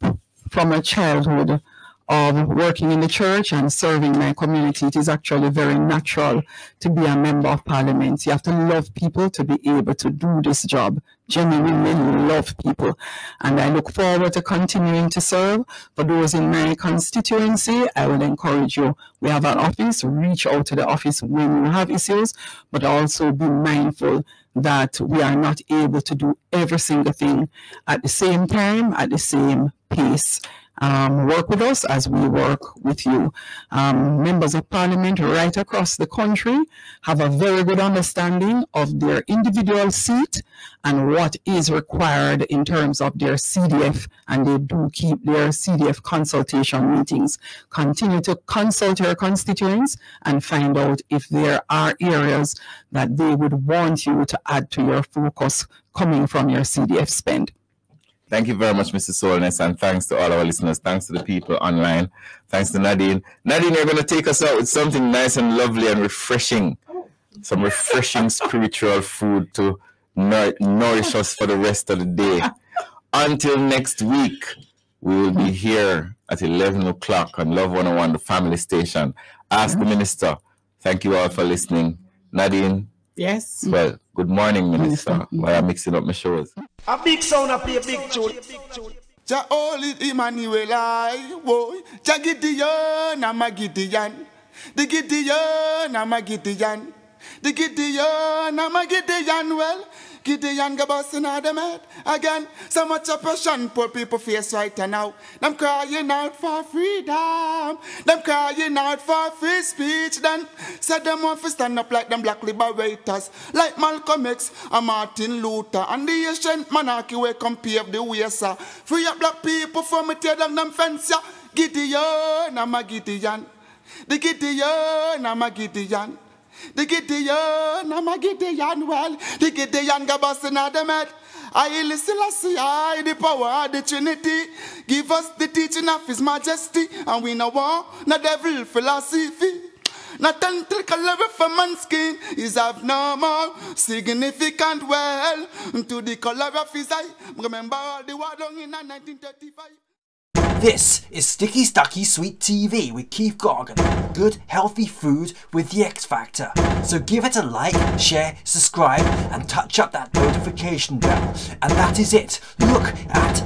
from a childhood of working in the church and serving my community, it is actually very natural to be a member of parliament. You have to love people to be able to do this job. Genuinely love people. And I look forward to continuing to serve. For those in my constituency, I will encourage you. We have an office, reach out to the office when you have issues, but also be mindful that we are not able to do every single thing at the same time, at the same pace. Um, work with us as we work with you. Um, members of parliament right across the country have a very good understanding of their individual seat and what is required in terms of their CDF, and they do keep their CDF consultation meetings. Continue to consult your constituents and find out if there are areas that they would want you to add to your focus coming from your CDF spend. Thank you very much, Mrs. Holness, and thanks to all our listeners. Thanks to the people online. Thanks to Nadine. Nadine, you're going to take us out with something nice and lovely and refreshing. Some refreshing spiritual food to nour- nourish us for the rest of the day. Until next week, we will be here at 11 o'clock on Love 101, the family station. Ask the minister. Thank you all for listening. Nadine, Yes. well, good morning, minister. While I'm mixing up my shows. A big sound up here, big tune. Jah holy Emmanuel I boy Jah Gideon I'm a Gideon The Gideon I'm a Gideon The Gideon, I'm a Gideon, well. Gideon go busting out them head again. So much oppression, poor people face right now. Them crying out for freedom. Them crying out for free speech. Then said them want to stand up like them black liberators, like Malcolm X and Martin Luther and the ancient monarchy where come pave the way, sir. Free up black people from it, tear down them fence, yeah. Gideon, I'm a Gideon. The Gideon, I'm a Gideon. The Gideon, I'm a Gideon, well, the Gideon them head. I listen, I the power of the Trinity. Give us the teaching of His Majesty, and we know what, no devil philosophy. Not tentacle for man's skin is more significant well to the color of his eye. Remember all the war done in 1935. This is Sticky Stucky Sweet TV with Keith Gorgan. Good, healthy food with the X Factor. So give it a like, share, subscribe, and touch up that notification bell. And that is it. Look at